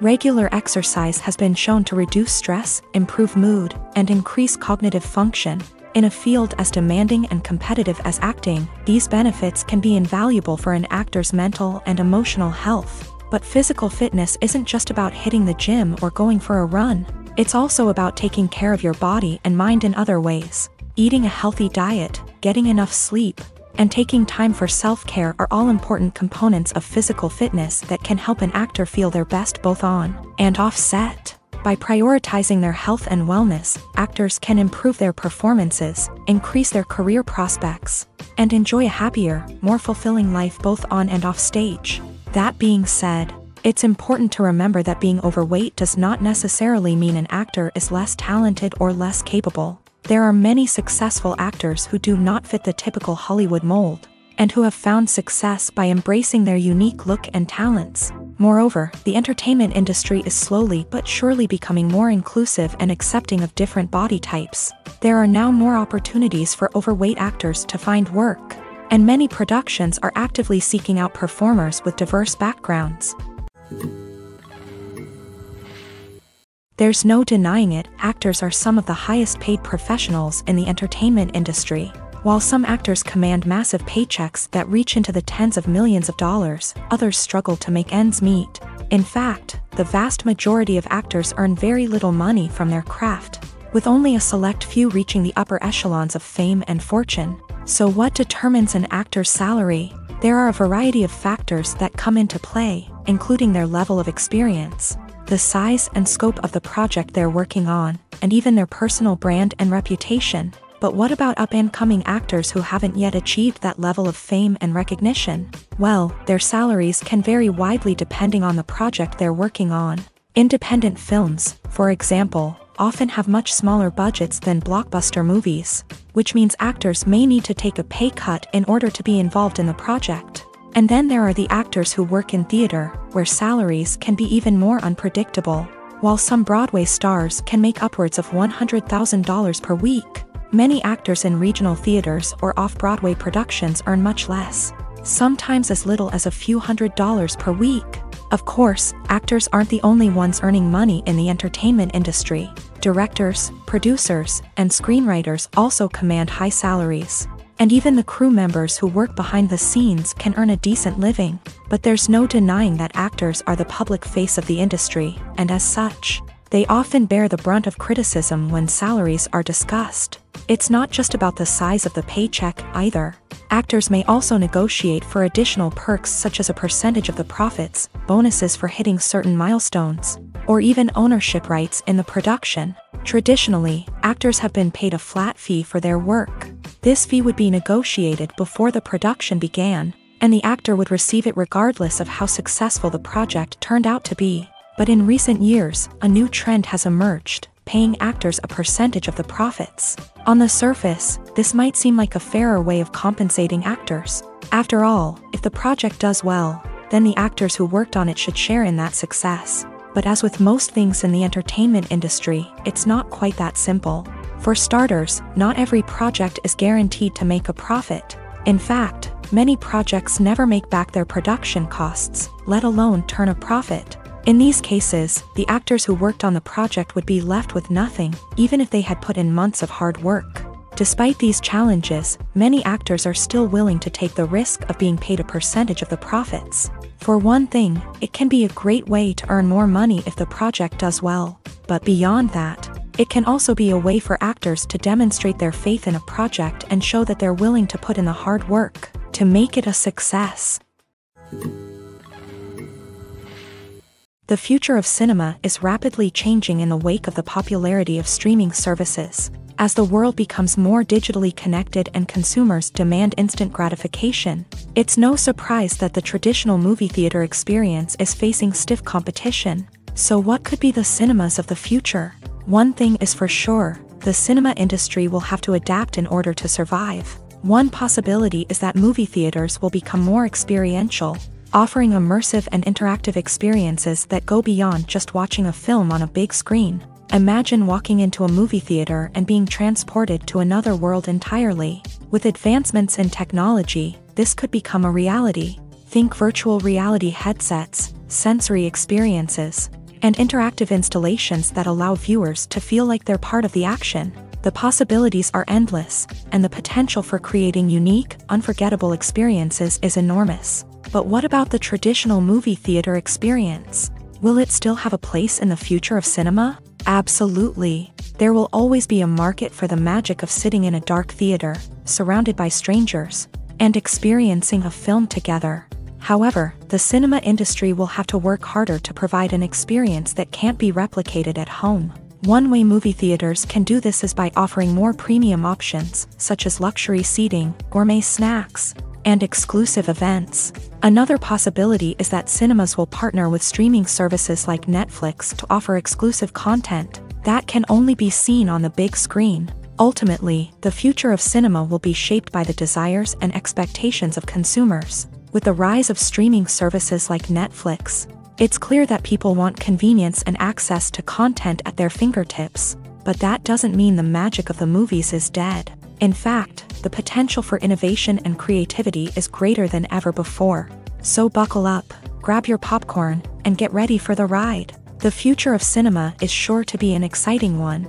Regular exercise has been shown to reduce stress, improve mood, and increase cognitive function, in a field as demanding and competitive as acting, these benefits can be invaluable for an actor's mental and emotional health. But physical fitness isn't just about hitting the gym or going for a run. It's also about taking care of your body and mind in other ways. Eating a healthy diet, getting enough sleep, and taking time for self-care are all important components of physical fitness that can help an actor feel their best both on and off set. By prioritizing their health and wellness, actors can improve their performances, increase their career prospects, and enjoy a happier, more fulfilling life both on and off stage. That being said, it's important to remember that being overweight does not necessarily mean an actor is less talented or less capable. There are many successful actors who do not fit the typical Hollywood mold, and who have found success by embracing their unique look and talents. Moreover, the entertainment industry is slowly but surely becoming more inclusive and accepting of different body types. There are now more opportunities for overweight actors to find work, and many productions are actively seeking out performers with diverse backgrounds. There's no denying it, actors are some of the highest paid professionals in the entertainment industry. While some actors command massive paychecks that reach into the tens of millions of dollars, others struggle to make ends meet. In fact, the vast majority of actors earn very little money from their craft, with only a select few reaching the upper echelons of fame and fortune. So what determines an actor's salary? There are a variety of factors that come into play, including their level of experience, the size and scope of the project they're working on, and even their personal brand and reputation. But what about up-and-coming actors who haven't yet achieved that level of fame and recognition? Well, their salaries can vary widely depending on the project they're working on. Independent films, for example, often have much smaller budgets than blockbuster movies, which means actors may need to take a pay cut in order to be involved in the project. And then there are the actors who work in theater, where salaries can be even more unpredictable. While some Broadway stars can make upwards of $100,000 per week, many actors in regional theaters or off-Broadway productions earn much less, sometimes as little as a few hundred dollars per week. Of course, actors aren't the only ones earning money in the entertainment industry. Directors, producers, and screenwriters also command high salaries. And even the crew members who work behind the scenes can earn a decent living. But there's no denying that actors are the public face of the industry, and as such, they often bear the brunt of criticism when salaries are discussed. It's not just about the size of the paycheck, either. Actors may also negotiate for additional perks such as a percentage of the profits, bonuses for hitting certain milestones, or even ownership rights in the production. Traditionally, actors have been paid a flat fee for their work. This fee would be negotiated before the production began, and the actor would receive it regardless of how successful the project turned out to be. But in recent years, a new trend has emerged, paying actors a percentage of the profits. On the surface, this might seem like a fairer way of compensating actors. After all, if the project does well, then the actors who worked on it should share in that success. But as with most things in the entertainment industry, it's not quite that simple. For starters, not every project is guaranteed to make a profit. In fact, many projects never make back their production costs, let alone turn a profit. In these cases, the actors who worked on the project would be left with nothing, even if they had put in months of hard work. Despite these challenges, many actors are still willing to take the risk of being paid a percentage of the profits. For one thing, it can be a great way to earn more money if the project does well. But beyond that, it can also be a way for actors to demonstrate their faith in a project and show that they're willing to put in the hard work to make it a success. The future of cinema is rapidly changing in the wake of the popularity of streaming services. As the world becomes more digitally connected and consumers demand instant gratification, it's no surprise that the traditional movie theater experience is facing stiff competition. So what could be the cinemas of the future? One thing is for sure, the cinema industry will have to adapt in order to survive. One possibility is that movie theaters will become more experiential, offering immersive and interactive experiences that go beyond just watching a film on a big screen. Imagine walking into a movie theater and being transported to another world entirely. With advancements in technology, this could become a reality. Think virtual reality headsets, sensory experiences, and interactive installations that allow viewers to feel like they're part of the action. The possibilities are endless, and the potential for creating unique, unforgettable experiences is enormous. But what about the traditional movie theater experience? Will it still have a place in the future of cinema? Absolutely. There will always be a market for the magic of sitting in a dark theater, surrounded by strangers, and experiencing a film together. However, the cinema industry will have to work harder to provide an experience that can't be replicated at home. One way movie theaters can do this is by offering more premium options, such as luxury seating, gourmet snacks, and exclusive events. Another possibility is that cinemas will partner with streaming services like Netflix to offer exclusive content that can only be seen on the big screen. Ultimately, the future of cinema will be shaped by the desires and expectations of consumers. With the rise of streaming services like Netflix, it's clear that people want convenience and access to content at their fingertips. But that doesn't mean the magic of the movies is dead. In fact, the potential for innovation and creativity is greater than ever before. So buckle up, grab your popcorn, and get ready for the ride. The future of cinema is sure to be an exciting one.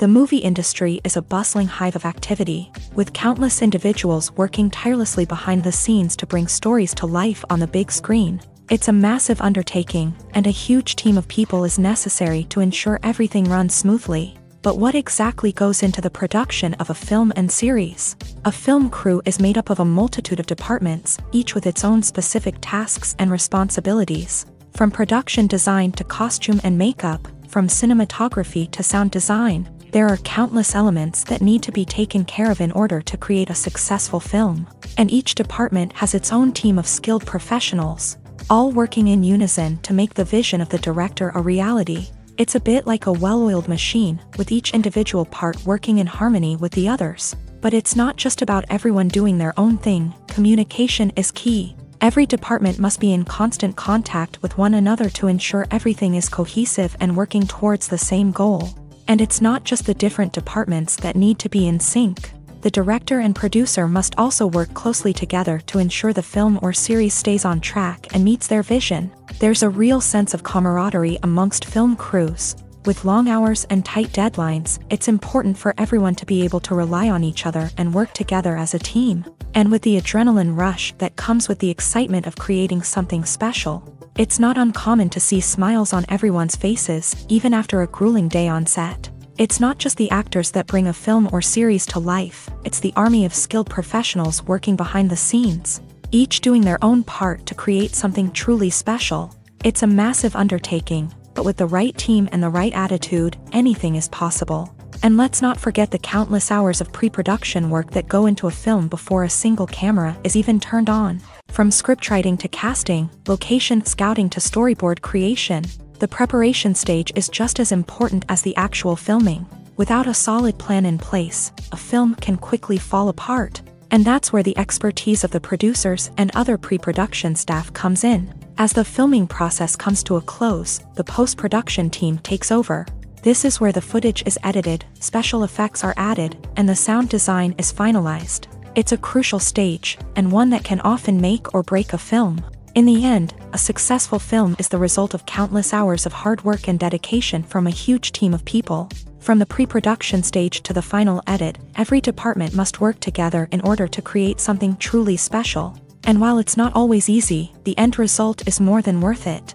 The movie industry is a bustling hive of activity, with countless individuals working tirelessly behind the scenes to bring stories to life on the big screen. It's a massive undertaking, and a huge team of people is necessary to ensure everything runs smoothly. But what exactly goes into the production of a film and series? A film crew is made up of a multitude of departments, each with its own specific tasks and responsibilities. From production design to costume and makeup, from cinematography to sound design, there are countless elements that need to be taken care of in order to create a successful film. And each department has its own team of skilled professionals, all working in unison to make the vision of the director a reality. It's a bit like a well-oiled machine, with each individual part working in harmony with the others. But it's not just about everyone doing their own thing, communication is key. Every department must be in constant contact with one another to ensure everything is cohesive and working towards the same goal. And it's not just the different departments that need to be in sync. The director and producer must also work closely together to ensure the film or series stays on track and meets their vision. There's a real sense of camaraderie amongst film crews. With long hours and tight deadlines, it's important for everyone to be able to rely on each other and work together as a team. And with the adrenaline rush that comes with the excitement of creating something special, it's not uncommon to see smiles on everyone's faces, even after a grueling day on set. It's not just the actors that bring a film or series to life, it's the army of skilled professionals working behind the scenes, each doing their own part to create something truly special. It's a massive undertaking, but with the right team and the right attitude, anything is possible. And let's not forget the countless hours of pre-production work that go into a film before a single camera is even turned on. From scriptwriting to casting, location scouting to storyboard creation, the preparation stage is just as important as the actual filming. Without a solid plan in place, a film can quickly fall apart. And that's where the expertise of the producers and other pre-production staff comes in. As the filming process comes to a close, the post-production team takes over. This is where the footage is edited, special effects are added, and the sound design is finalized. It's a crucial stage, and one that can often make or break a film. In the end, a successful film is the result of countless hours of hard work and dedication from a huge team of people. From the pre-production stage to the final edit, every department must work together in order to create something truly special. And while it's not always easy, the end result is more than worth it.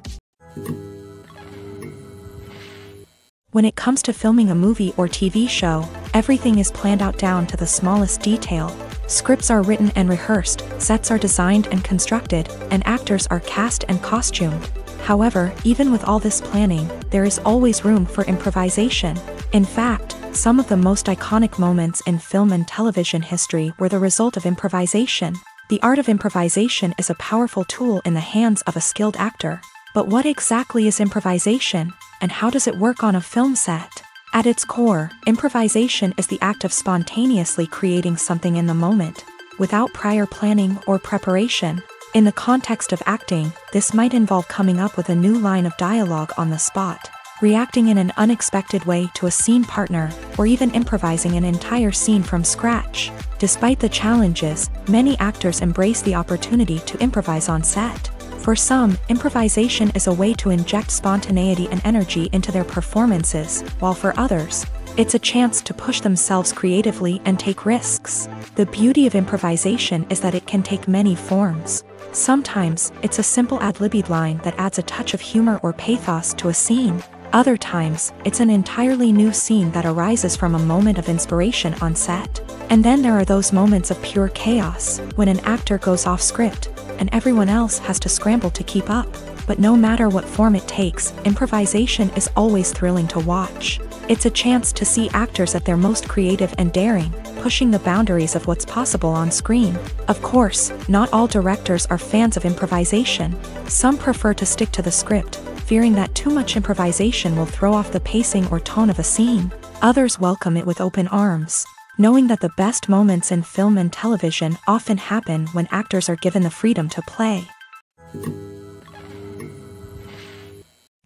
When it comes to filming a movie or TV show, everything is planned out down to the smallest detail. Scripts are written and rehearsed, sets are designed and constructed, and actors are cast and costumed. However, even with all this planning, there is always room for improvisation. In fact, some of the most iconic moments in film and television history were the result of improvisation. The art of improvisation is a powerful tool in the hands of a skilled actor. But what exactly is improvisation, and how does it work on a film set? At its core, improvisation is the act of spontaneously creating something in the moment, without prior planning or preparation. In the context of acting, this might involve coming up with a new line of dialogue on the spot, reacting in an unexpected way to a scene partner, or even improvising an entire scene from scratch. Despite the challenges, many actors embrace the opportunity to improvise on set. For some, improvisation is a way to inject spontaneity and energy into their performances, while for others, it's a chance to push themselves creatively and take risks. The beauty of improvisation is that it can take many forms. Sometimes, it's a simple ad-libbed line that adds a touch of humor or pathos to a scene. Other times, it's an entirely new scene that arises from a moment of inspiration on set. And then there are those moments of pure chaos, when an actor goes off script, and everyone else has to scramble to keep up. But no matter what form it takes, improvisation is always thrilling to watch. It's a chance to see actors at their most creative and daring, pushing the boundaries of what's possible on screen. Of course, not all directors are fans of improvisation. Some prefer to stick to the script, fearing that too much improvisation will throw off the pacing or tone of a scene. Others welcome it with open arms, knowing that the best moments in film and television often happen when actors are given the freedom to play.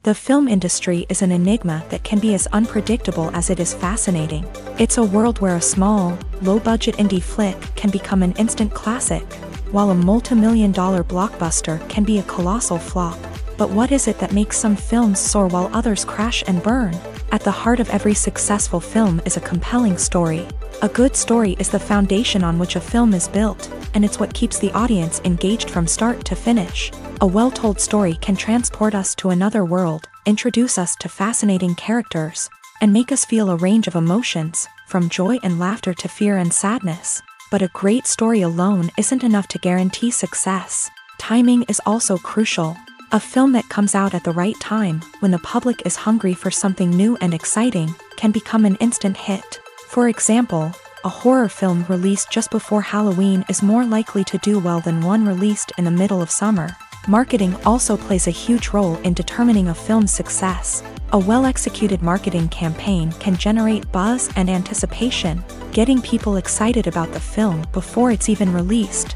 The film industry is an enigma that can be as unpredictable as it is fascinating. It's a world where a small, low-budget indie flick can become an instant classic, while a multi-million dollar blockbuster can be a colossal flop. But what is it that makes some films soar while others crash and burn? At the heart of every successful film is a compelling story. A good story is the foundation on which a film is built, and it's what keeps the audience engaged from start to finish. A well-told story can transport us to another world, introduce us to fascinating characters, and make us feel a range of emotions, from joy and laughter to fear and sadness. But a great story alone isn't enough to guarantee success. Timing is also crucial. A film that comes out at the right time, when the public is hungry for something new and exciting, can become an instant hit. For example, a horror film released just before Halloween is more likely to do well than one released in the middle of summer. Marketing also plays a huge role in determining a film's success. A well-executed marketing campaign can generate buzz and anticipation, getting people excited about the film before it's even released.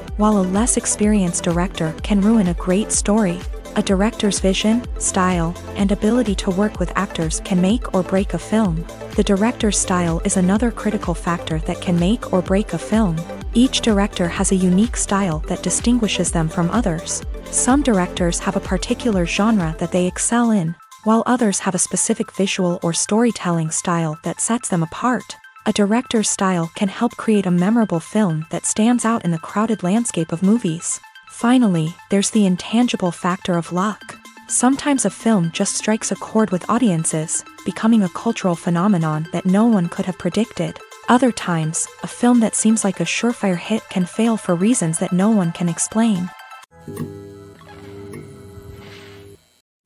while a less experienced director can ruin a great story. A director's vision, style, and ability to work with actors can make or break a film. The director's style is another critical factor that can make or break a film. Each director has a unique style that distinguishes them from others. Some directors have a particular genre that they excel in, while others have a specific visual or storytelling style that sets them apart. A director's style can help create a memorable film that stands out in the crowded landscape of movies. Finally, there's the intangible factor of luck. Sometimes a film just strikes a chord with audiences, becoming a cultural phenomenon that no one could have predicted. Other times, a film that seems like a surefire hit can fail for reasons that no one can explain.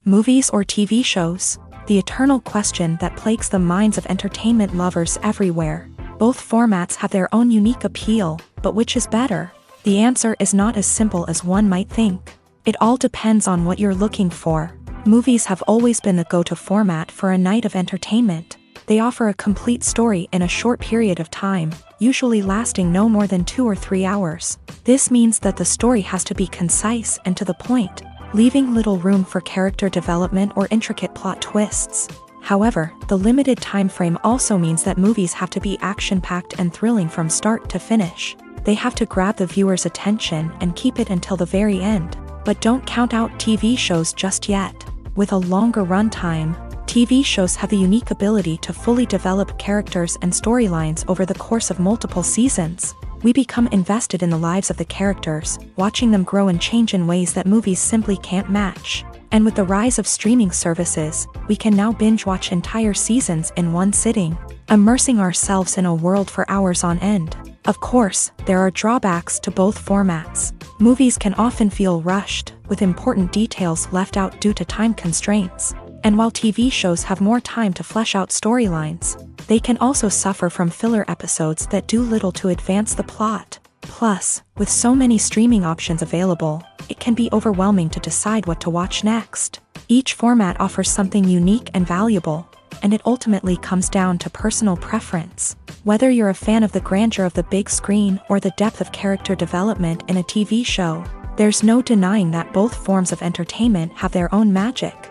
Movies or TV shows? The eternal question that plagues the minds of entertainment lovers everywhere. Both formats have their own unique appeal, but which is better? The answer is not as simple as one might think. It all depends on what you're looking for. Movies have always been the go-to format for a night of entertainment. They offer a complete story in a short period of time, usually lasting no more than two or three hours. This means that the story has to be concise and to the point, leaving little room for character development or intricate plot twists. However, the limited time frame also means that movies have to be action-packed and thrilling from start to finish they have to grab the viewer's attention and keep it until the very end. But don't count out TV shows just yet. With a longer runtime, TV shows have the unique ability to fully develop characters and storylines over the course of multiple seasons. We become invested in the lives of the characters, watching them grow and change in ways that movies simply can't match. And with the rise of streaming services, we can now binge watch entire seasons in one sitting, immersing ourselves in a world for hours on end. Of course, there are drawbacks to both formats. Movies can often feel rushed, with important details left out due to time constraints. And while TV shows have more time to flesh out storylines, they can also suffer from filler episodes that do little to advance the plot. Plus, with so many streaming options available, it can be overwhelming to decide what to watch next. Each format offers something unique and valuable, and it ultimately comes down to personal preference. Whether you're a fan of the grandeur of the big screen or the depth of character development in a TV show, there's no denying that both forms of entertainment have their own magic.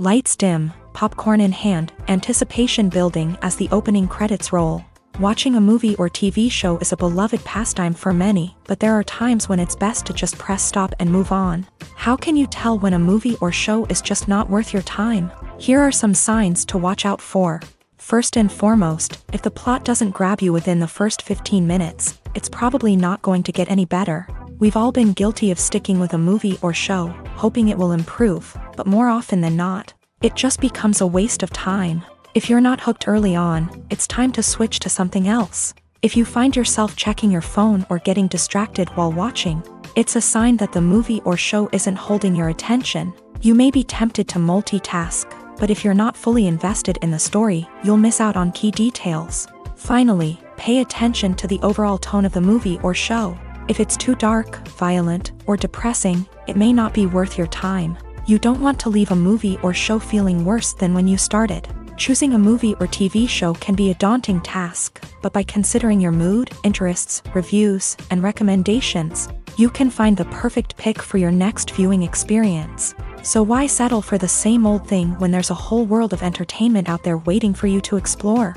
Lights dim, popcorn in hand, anticipation building as the opening credits roll. Watching a movie or TV show is a beloved pastime for many, but there are times when it's best to just press stop and move on. How can you tell when a movie or show is just not worth your time? Here are some signs to watch out for. First and foremost, if the plot doesn't grab you within the first 15 minutes, it's probably not going to get any better. We've all been guilty of sticking with a movie or show, hoping it will improve, but more often than not, it just becomes a waste of time. If you're not hooked early on, it's time to switch to something else. If you find yourself checking your phone or getting distracted while watching, it's a sign that the movie or show isn't holding your attention. You may be tempted to multitask, but if you're not fully invested in the story, you'll miss out on key details. Finally, pay attention to the overall tone of the movie or show. If it's too dark, violent, or depressing, it may not be worth your time. You don't want to leave a movie or show feeling worse than when you started. Choosing a movie or TV show can be a daunting task, but by considering your mood, interests, reviews, and recommendations, you can find the perfect pick for your next viewing experience. So why settle for the same old thing when there's a whole world of entertainment out there waiting for you to explore?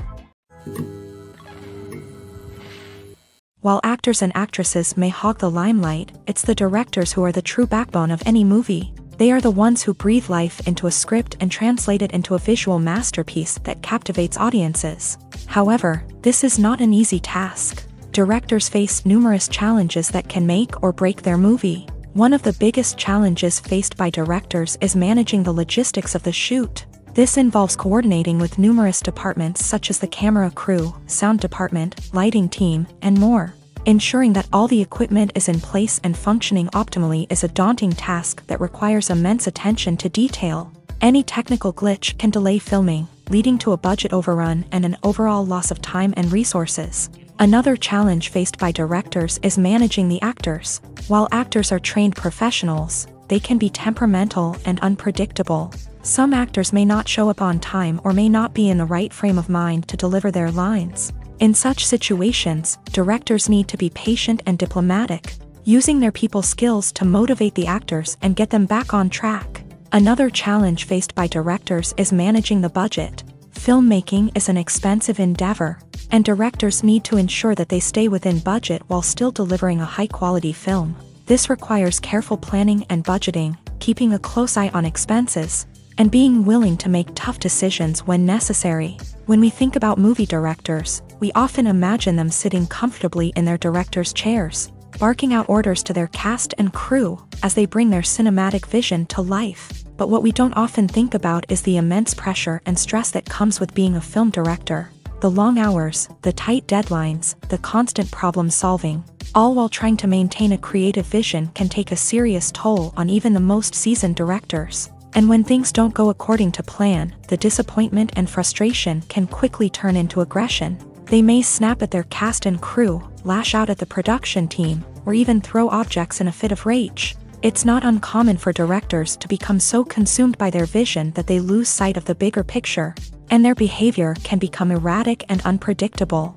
While actors and actresses may hog the limelight, it's the directors who are the true backbone of any movie. They are the ones who breathe life into a script and translate it into a visual masterpiece that captivates audiences. However, this is not an easy task. Directors face numerous challenges that can make or break their movie. One of the biggest challenges faced by directors is managing the logistics of the shoot. This involves coordinating with numerous departments such as the camera crew, sound department, lighting team, and more. Ensuring that all the equipment is in place and functioning optimally is a daunting task that requires immense attention to detail. Any technical glitch can delay filming, leading to a budget overrun and an overall loss of time and resources. Another challenge faced by directors is managing the actors. While actors are trained professionals, they can be temperamental and unpredictable. Some actors may not show up on time or may not be in the right frame of mind to deliver their lines. In such situations, directors need to be patient and diplomatic, using their people skills to motivate the actors and get them back on track. Another challenge faced by directors is managing the budget. Filmmaking is an expensive endeavor, and directors need to ensure that they stay within budget while still delivering a high-quality film. This requires careful planning and budgeting, keeping a close eye on expenses, and being willing to make tough decisions when necessary. When we think about movie directors, we often imagine them sitting comfortably in their director's chairs, barking out orders to their cast and crew as they bring their cinematic vision to life. But what we don't often think about is the immense pressure and stress that comes with being a film director. The long hours, the tight deadlines, the constant problem solving, all while trying to maintain a creative vision can take a serious toll on even the most seasoned directors. And when things don't go according to plan, the disappointment and frustration can quickly turn into aggression. They may snap at their cast and crew, lash out at the production team, or even throw objects in a fit of rage. It's not uncommon for directors to become so consumed by their vision that they lose sight of the bigger picture, and their behavior can become erratic and unpredictable.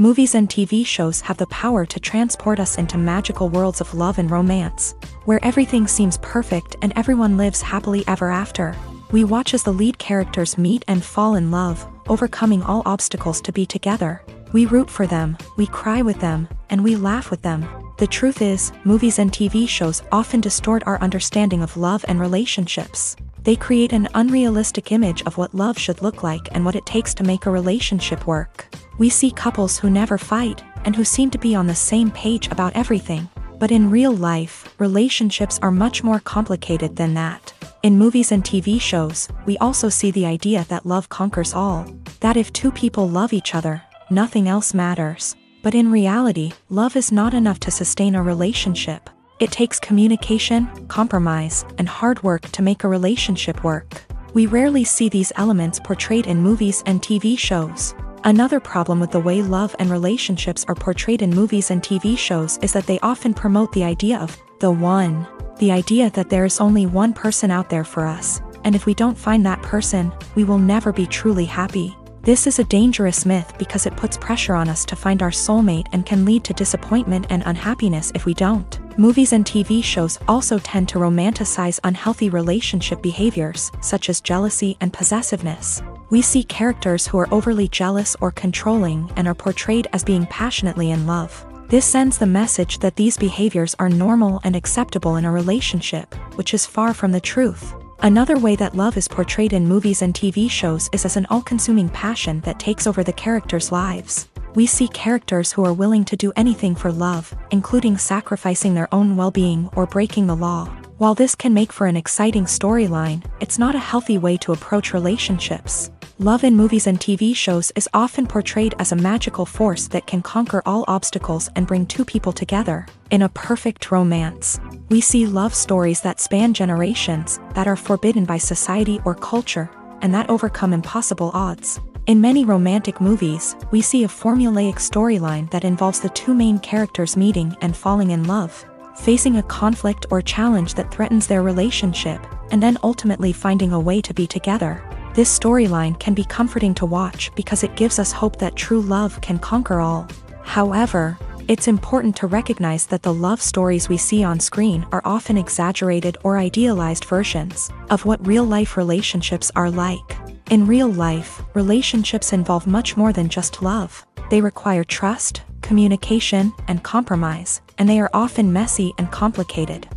Movies and TV shows have the power to transport us into magical worlds of love and romance, where everything seems perfect and everyone lives happily ever after. We watch as the lead characters meet and fall in love, overcoming all obstacles to be together. We root for them, we cry with them, and we laugh with them. The truth is, movies and TV shows often distort our understanding of love and relationships. They create an unrealistic image of what love should look like and what it takes to make a relationship work. We see couples who never fight, and who seem to be on the same page about everything. But in real life, relationships are much more complicated than that. In movies and TV shows, we also see the idea that love conquers all. That if two people love each other, nothing else matters. But in reality, love is not enough to sustain a relationship. It takes communication, compromise, and hard work to make a relationship work. We rarely see these elements portrayed in movies and TV shows. Another problem with the way love and relationships are portrayed in movies and TV shows is that they often promote the idea of the one. The idea that there is only one person out there for us, and if we don't find that person, we will never be truly happy. This is a dangerous myth because it puts pressure on us to find our soulmate and can lead to disappointment and unhappiness if we don't. Movies and TV shows also tend to romanticize unhealthy relationship behaviors, such as jealousy and possessiveness. We see characters who are overly jealous or controlling and are portrayed as being passionately in love. This sends the message that these behaviors are normal and acceptable in a relationship, which is far from the truth. Another way that love is portrayed in movies and TV shows is as an all-consuming passion that takes over the characters' lives. We see characters who are willing to do anything for love, including sacrificing their own well-being or breaking the law. While this can make for an exciting storyline, it's not a healthy way to approach relationships. Love in movies and TV shows is often portrayed as a magical force that can conquer all obstacles and bring two people together. In a perfect romance, we see love stories that span generations, that are forbidden by society or culture, and that overcome impossible odds. In many romantic movies, we see a formulaic storyline that involves the two main characters meeting and falling in love, facing a conflict or challenge that threatens their relationship, and then ultimately finding a way to be together. This storyline can be comforting to watch because it gives us hope that true love can conquer all. However, it's important to recognize that the love stories we see on screen are often exaggerated or idealized versions of what real-life relationships are like. In real life, relationships involve much more than just love. They require trust, communication, and compromise, and they are often messy and complicated.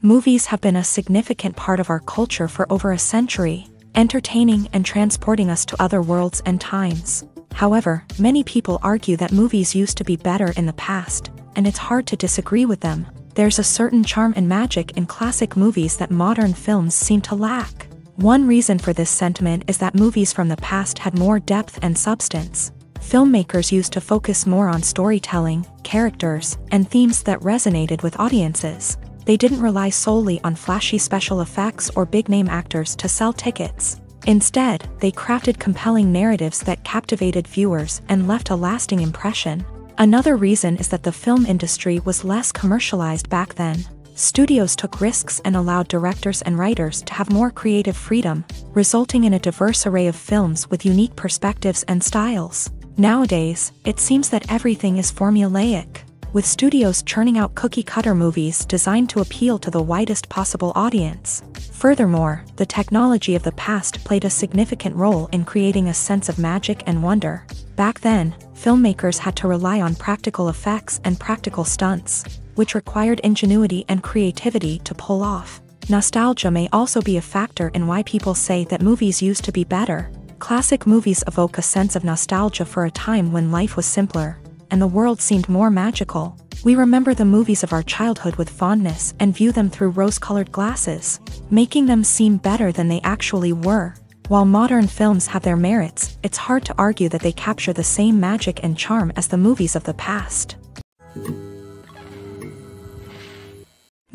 Movies have been a significant part of our culture for over a century, entertaining and transporting us to other worlds and times. However, many people argue that movies used to be better in the past, and it's hard to disagree with them. There's a certain charm and magic in classic movies that modern films seem to lack. One reason for this sentiment is that movies from the past had more depth and substance. Filmmakers used to focus more on storytelling, characters, and themes that resonated with audiences. They didn't rely solely on flashy special effects or big name actors to sell tickets. Instead, they crafted compelling narratives that captivated viewers and left a lasting impression. Another reason is that the film industry was less commercialized back then. Studios took risks and allowed directors and writers to have more creative freedom, resulting in a diverse array of films with unique perspectives and styles. Nowadays, it seems that everything is formulaic, with studios churning out cookie-cutter movies designed to appeal to the widest possible audience. Furthermore, the technology of the past played a significant role in creating a sense of magic and wonder. Back then, filmmakers had to rely on practical effects and practical stunts, which required ingenuity and creativity to pull off. Nostalgia may also be a factor in why people say that movies used to be better. Classic movies evoke a sense of nostalgia for a time when life was simpler, and the world seemed more magical. We remember the movies of our childhood with fondness and view them through rose-colored glasses, making them seem better than they actually were. While modern films have their merits, it's hard to argue that they capture the same magic and charm as the movies of the past.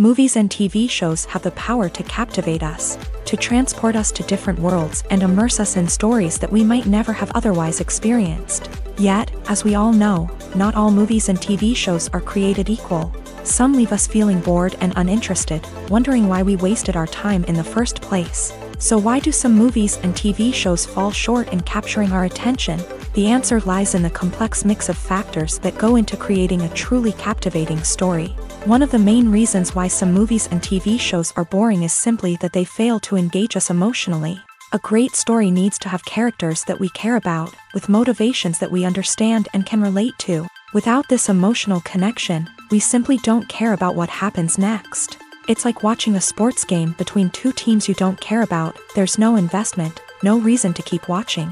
Movies and TV shows have the power to captivate us, to transport us to different worlds and immerse us in stories that we might never have otherwise experienced. Yet, as we all know, not all movies and TV shows are created equal. Some leave us feeling bored and uninterested, wondering why we wasted our time in the first place. So why do some movies and TV shows fall short in capturing our attention? The answer lies in the complex mix of factors that go into creating a truly captivating story. One of the main reasons why some movies and TV shows are boring is simply that they fail to engage us emotionally. A great story needs to have characters that we care about, with motivations that we understand and can relate to. Without this emotional connection, we simply don't care about what happens next. It's like watching a sports game between two teams you don't care about, there's no investment, no reason to keep watching.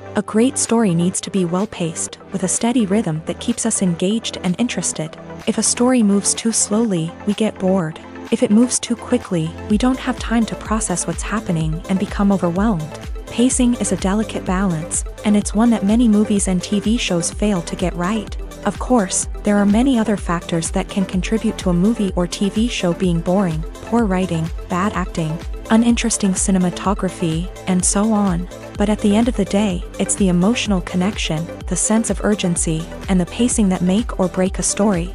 A great story needs to be well paced, with a steady rhythm that keeps us engaged and interested. If a story moves too slowly, we get bored. If it moves too quickly, we don't have time to process what's happening and become overwhelmed. Pacing is a delicate balance, and it's one that many movies and TV shows fail to get right. Of course, there are many other factors that can contribute to a movie or TV show being boring poor writing, bad acting, uninteresting cinematography, and so on. But at the end of the day, it's the emotional connection, the sense of urgency, and the pacing that make or break a story.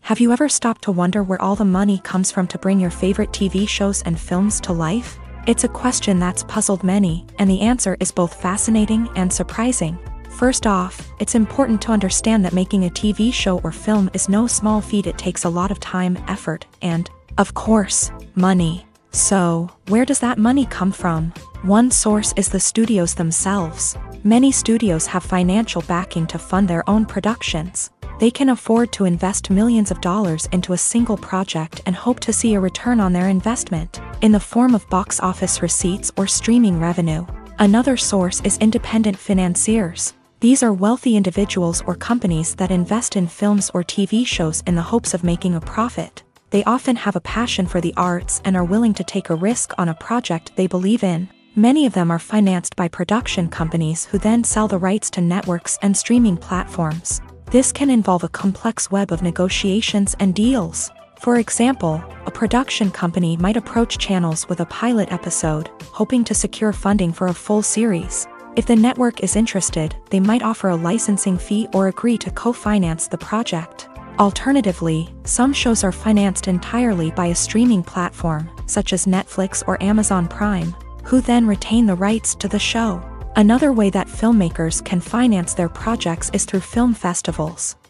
Have you ever stopped to wonder where all the money comes from to bring your favorite TV shows and films to life? It's a question that's puzzled many, and the answer is both fascinating and surprising. First off, it's important to understand that making a TV show or film is no small feat, it takes a lot of time, effort, and, of course, money. So, where does that money come from? One source is the studios themselves. Many studios have financial backing to fund their own productions. They can afford to invest millions of dollars into a single project and hope to see a return on their investment, in the form of box office receipts or streaming revenue. Another source is independent financiers. These are wealthy individuals or companies that invest in films or TV shows in the hopes of making a profit. They often have a passion for the arts and are willing to take a risk on a project they believe in. Many of them are financed by production companies who then sell the rights to networks and streaming platforms. This can involve a complex web of negotiations and deals. For example, a production company might approach channels with a pilot episode, hoping to secure funding for a full series. If the network is interested, they might offer a licensing fee or agree to co-finance the project. Alternatively, some shows are financed entirely by a streaming platform, such as Netflix or Amazon Prime, who then retain the rights to the show. Another way that filmmakers can finance their projects is through film festivals.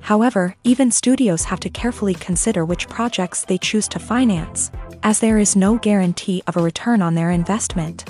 However, even studios have to carefully consider which projects they choose to finance, as there is no guarantee of a return on their investment.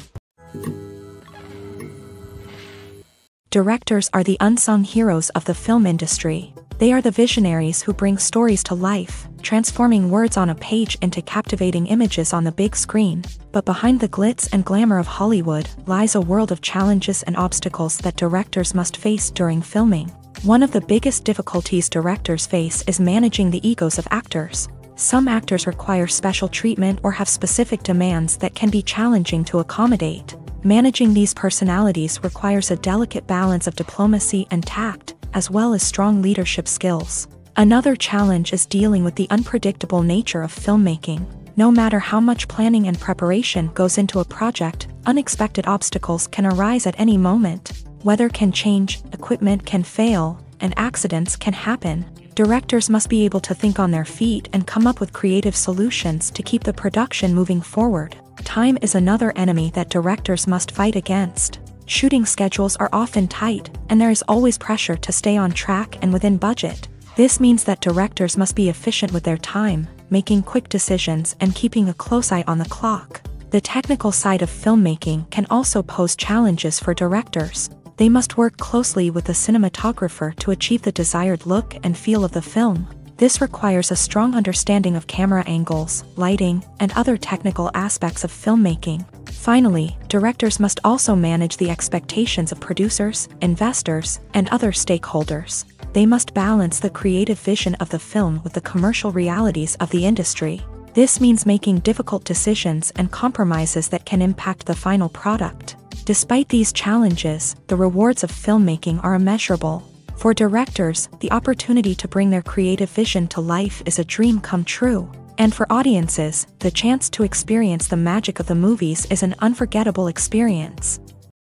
Directors are the unsung heroes of the film industry. They are the visionaries who bring stories to life, transforming words on a page into captivating images on the big screen. But behind the glitz and glamour of Hollywood lies a world of challenges and obstacles that directors must face during filming. One of the biggest difficulties directors face is managing the egos of actors. Some actors require special treatment or have specific demands that can be challenging to accommodate. Managing these personalities requires a delicate balance of diplomacy and tact, as well as strong leadership skills. Another challenge is dealing with the unpredictable nature of filmmaking. No matter how much planning and preparation goes into a project, unexpected obstacles can arise at any moment. Weather can change, equipment can fail, and accidents can happen. Directors must be able to think on their feet and come up with creative solutions to keep the production moving forward. Time is another enemy that directors must fight against. Shooting schedules are often tight, and there is always pressure to stay on track and within budget. This means that directors must be efficient with their time, making quick decisions and keeping a close eye on the clock. The technical side of filmmaking can also pose challenges for directors they must work closely with the cinematographer to achieve the desired look and feel of the film. This requires a strong understanding of camera angles, lighting, and other technical aspects of filmmaking. Finally, directors must also manage the expectations of producers, investors, and other stakeholders. They must balance the creative vision of the film with the commercial realities of the industry. This means making difficult decisions and compromises that can impact the final product. Despite these challenges, the rewards of filmmaking are immeasurable. For directors, the opportunity to bring their creative vision to life is a dream come true. And for audiences, the chance to experience the magic of the movies is an unforgettable experience.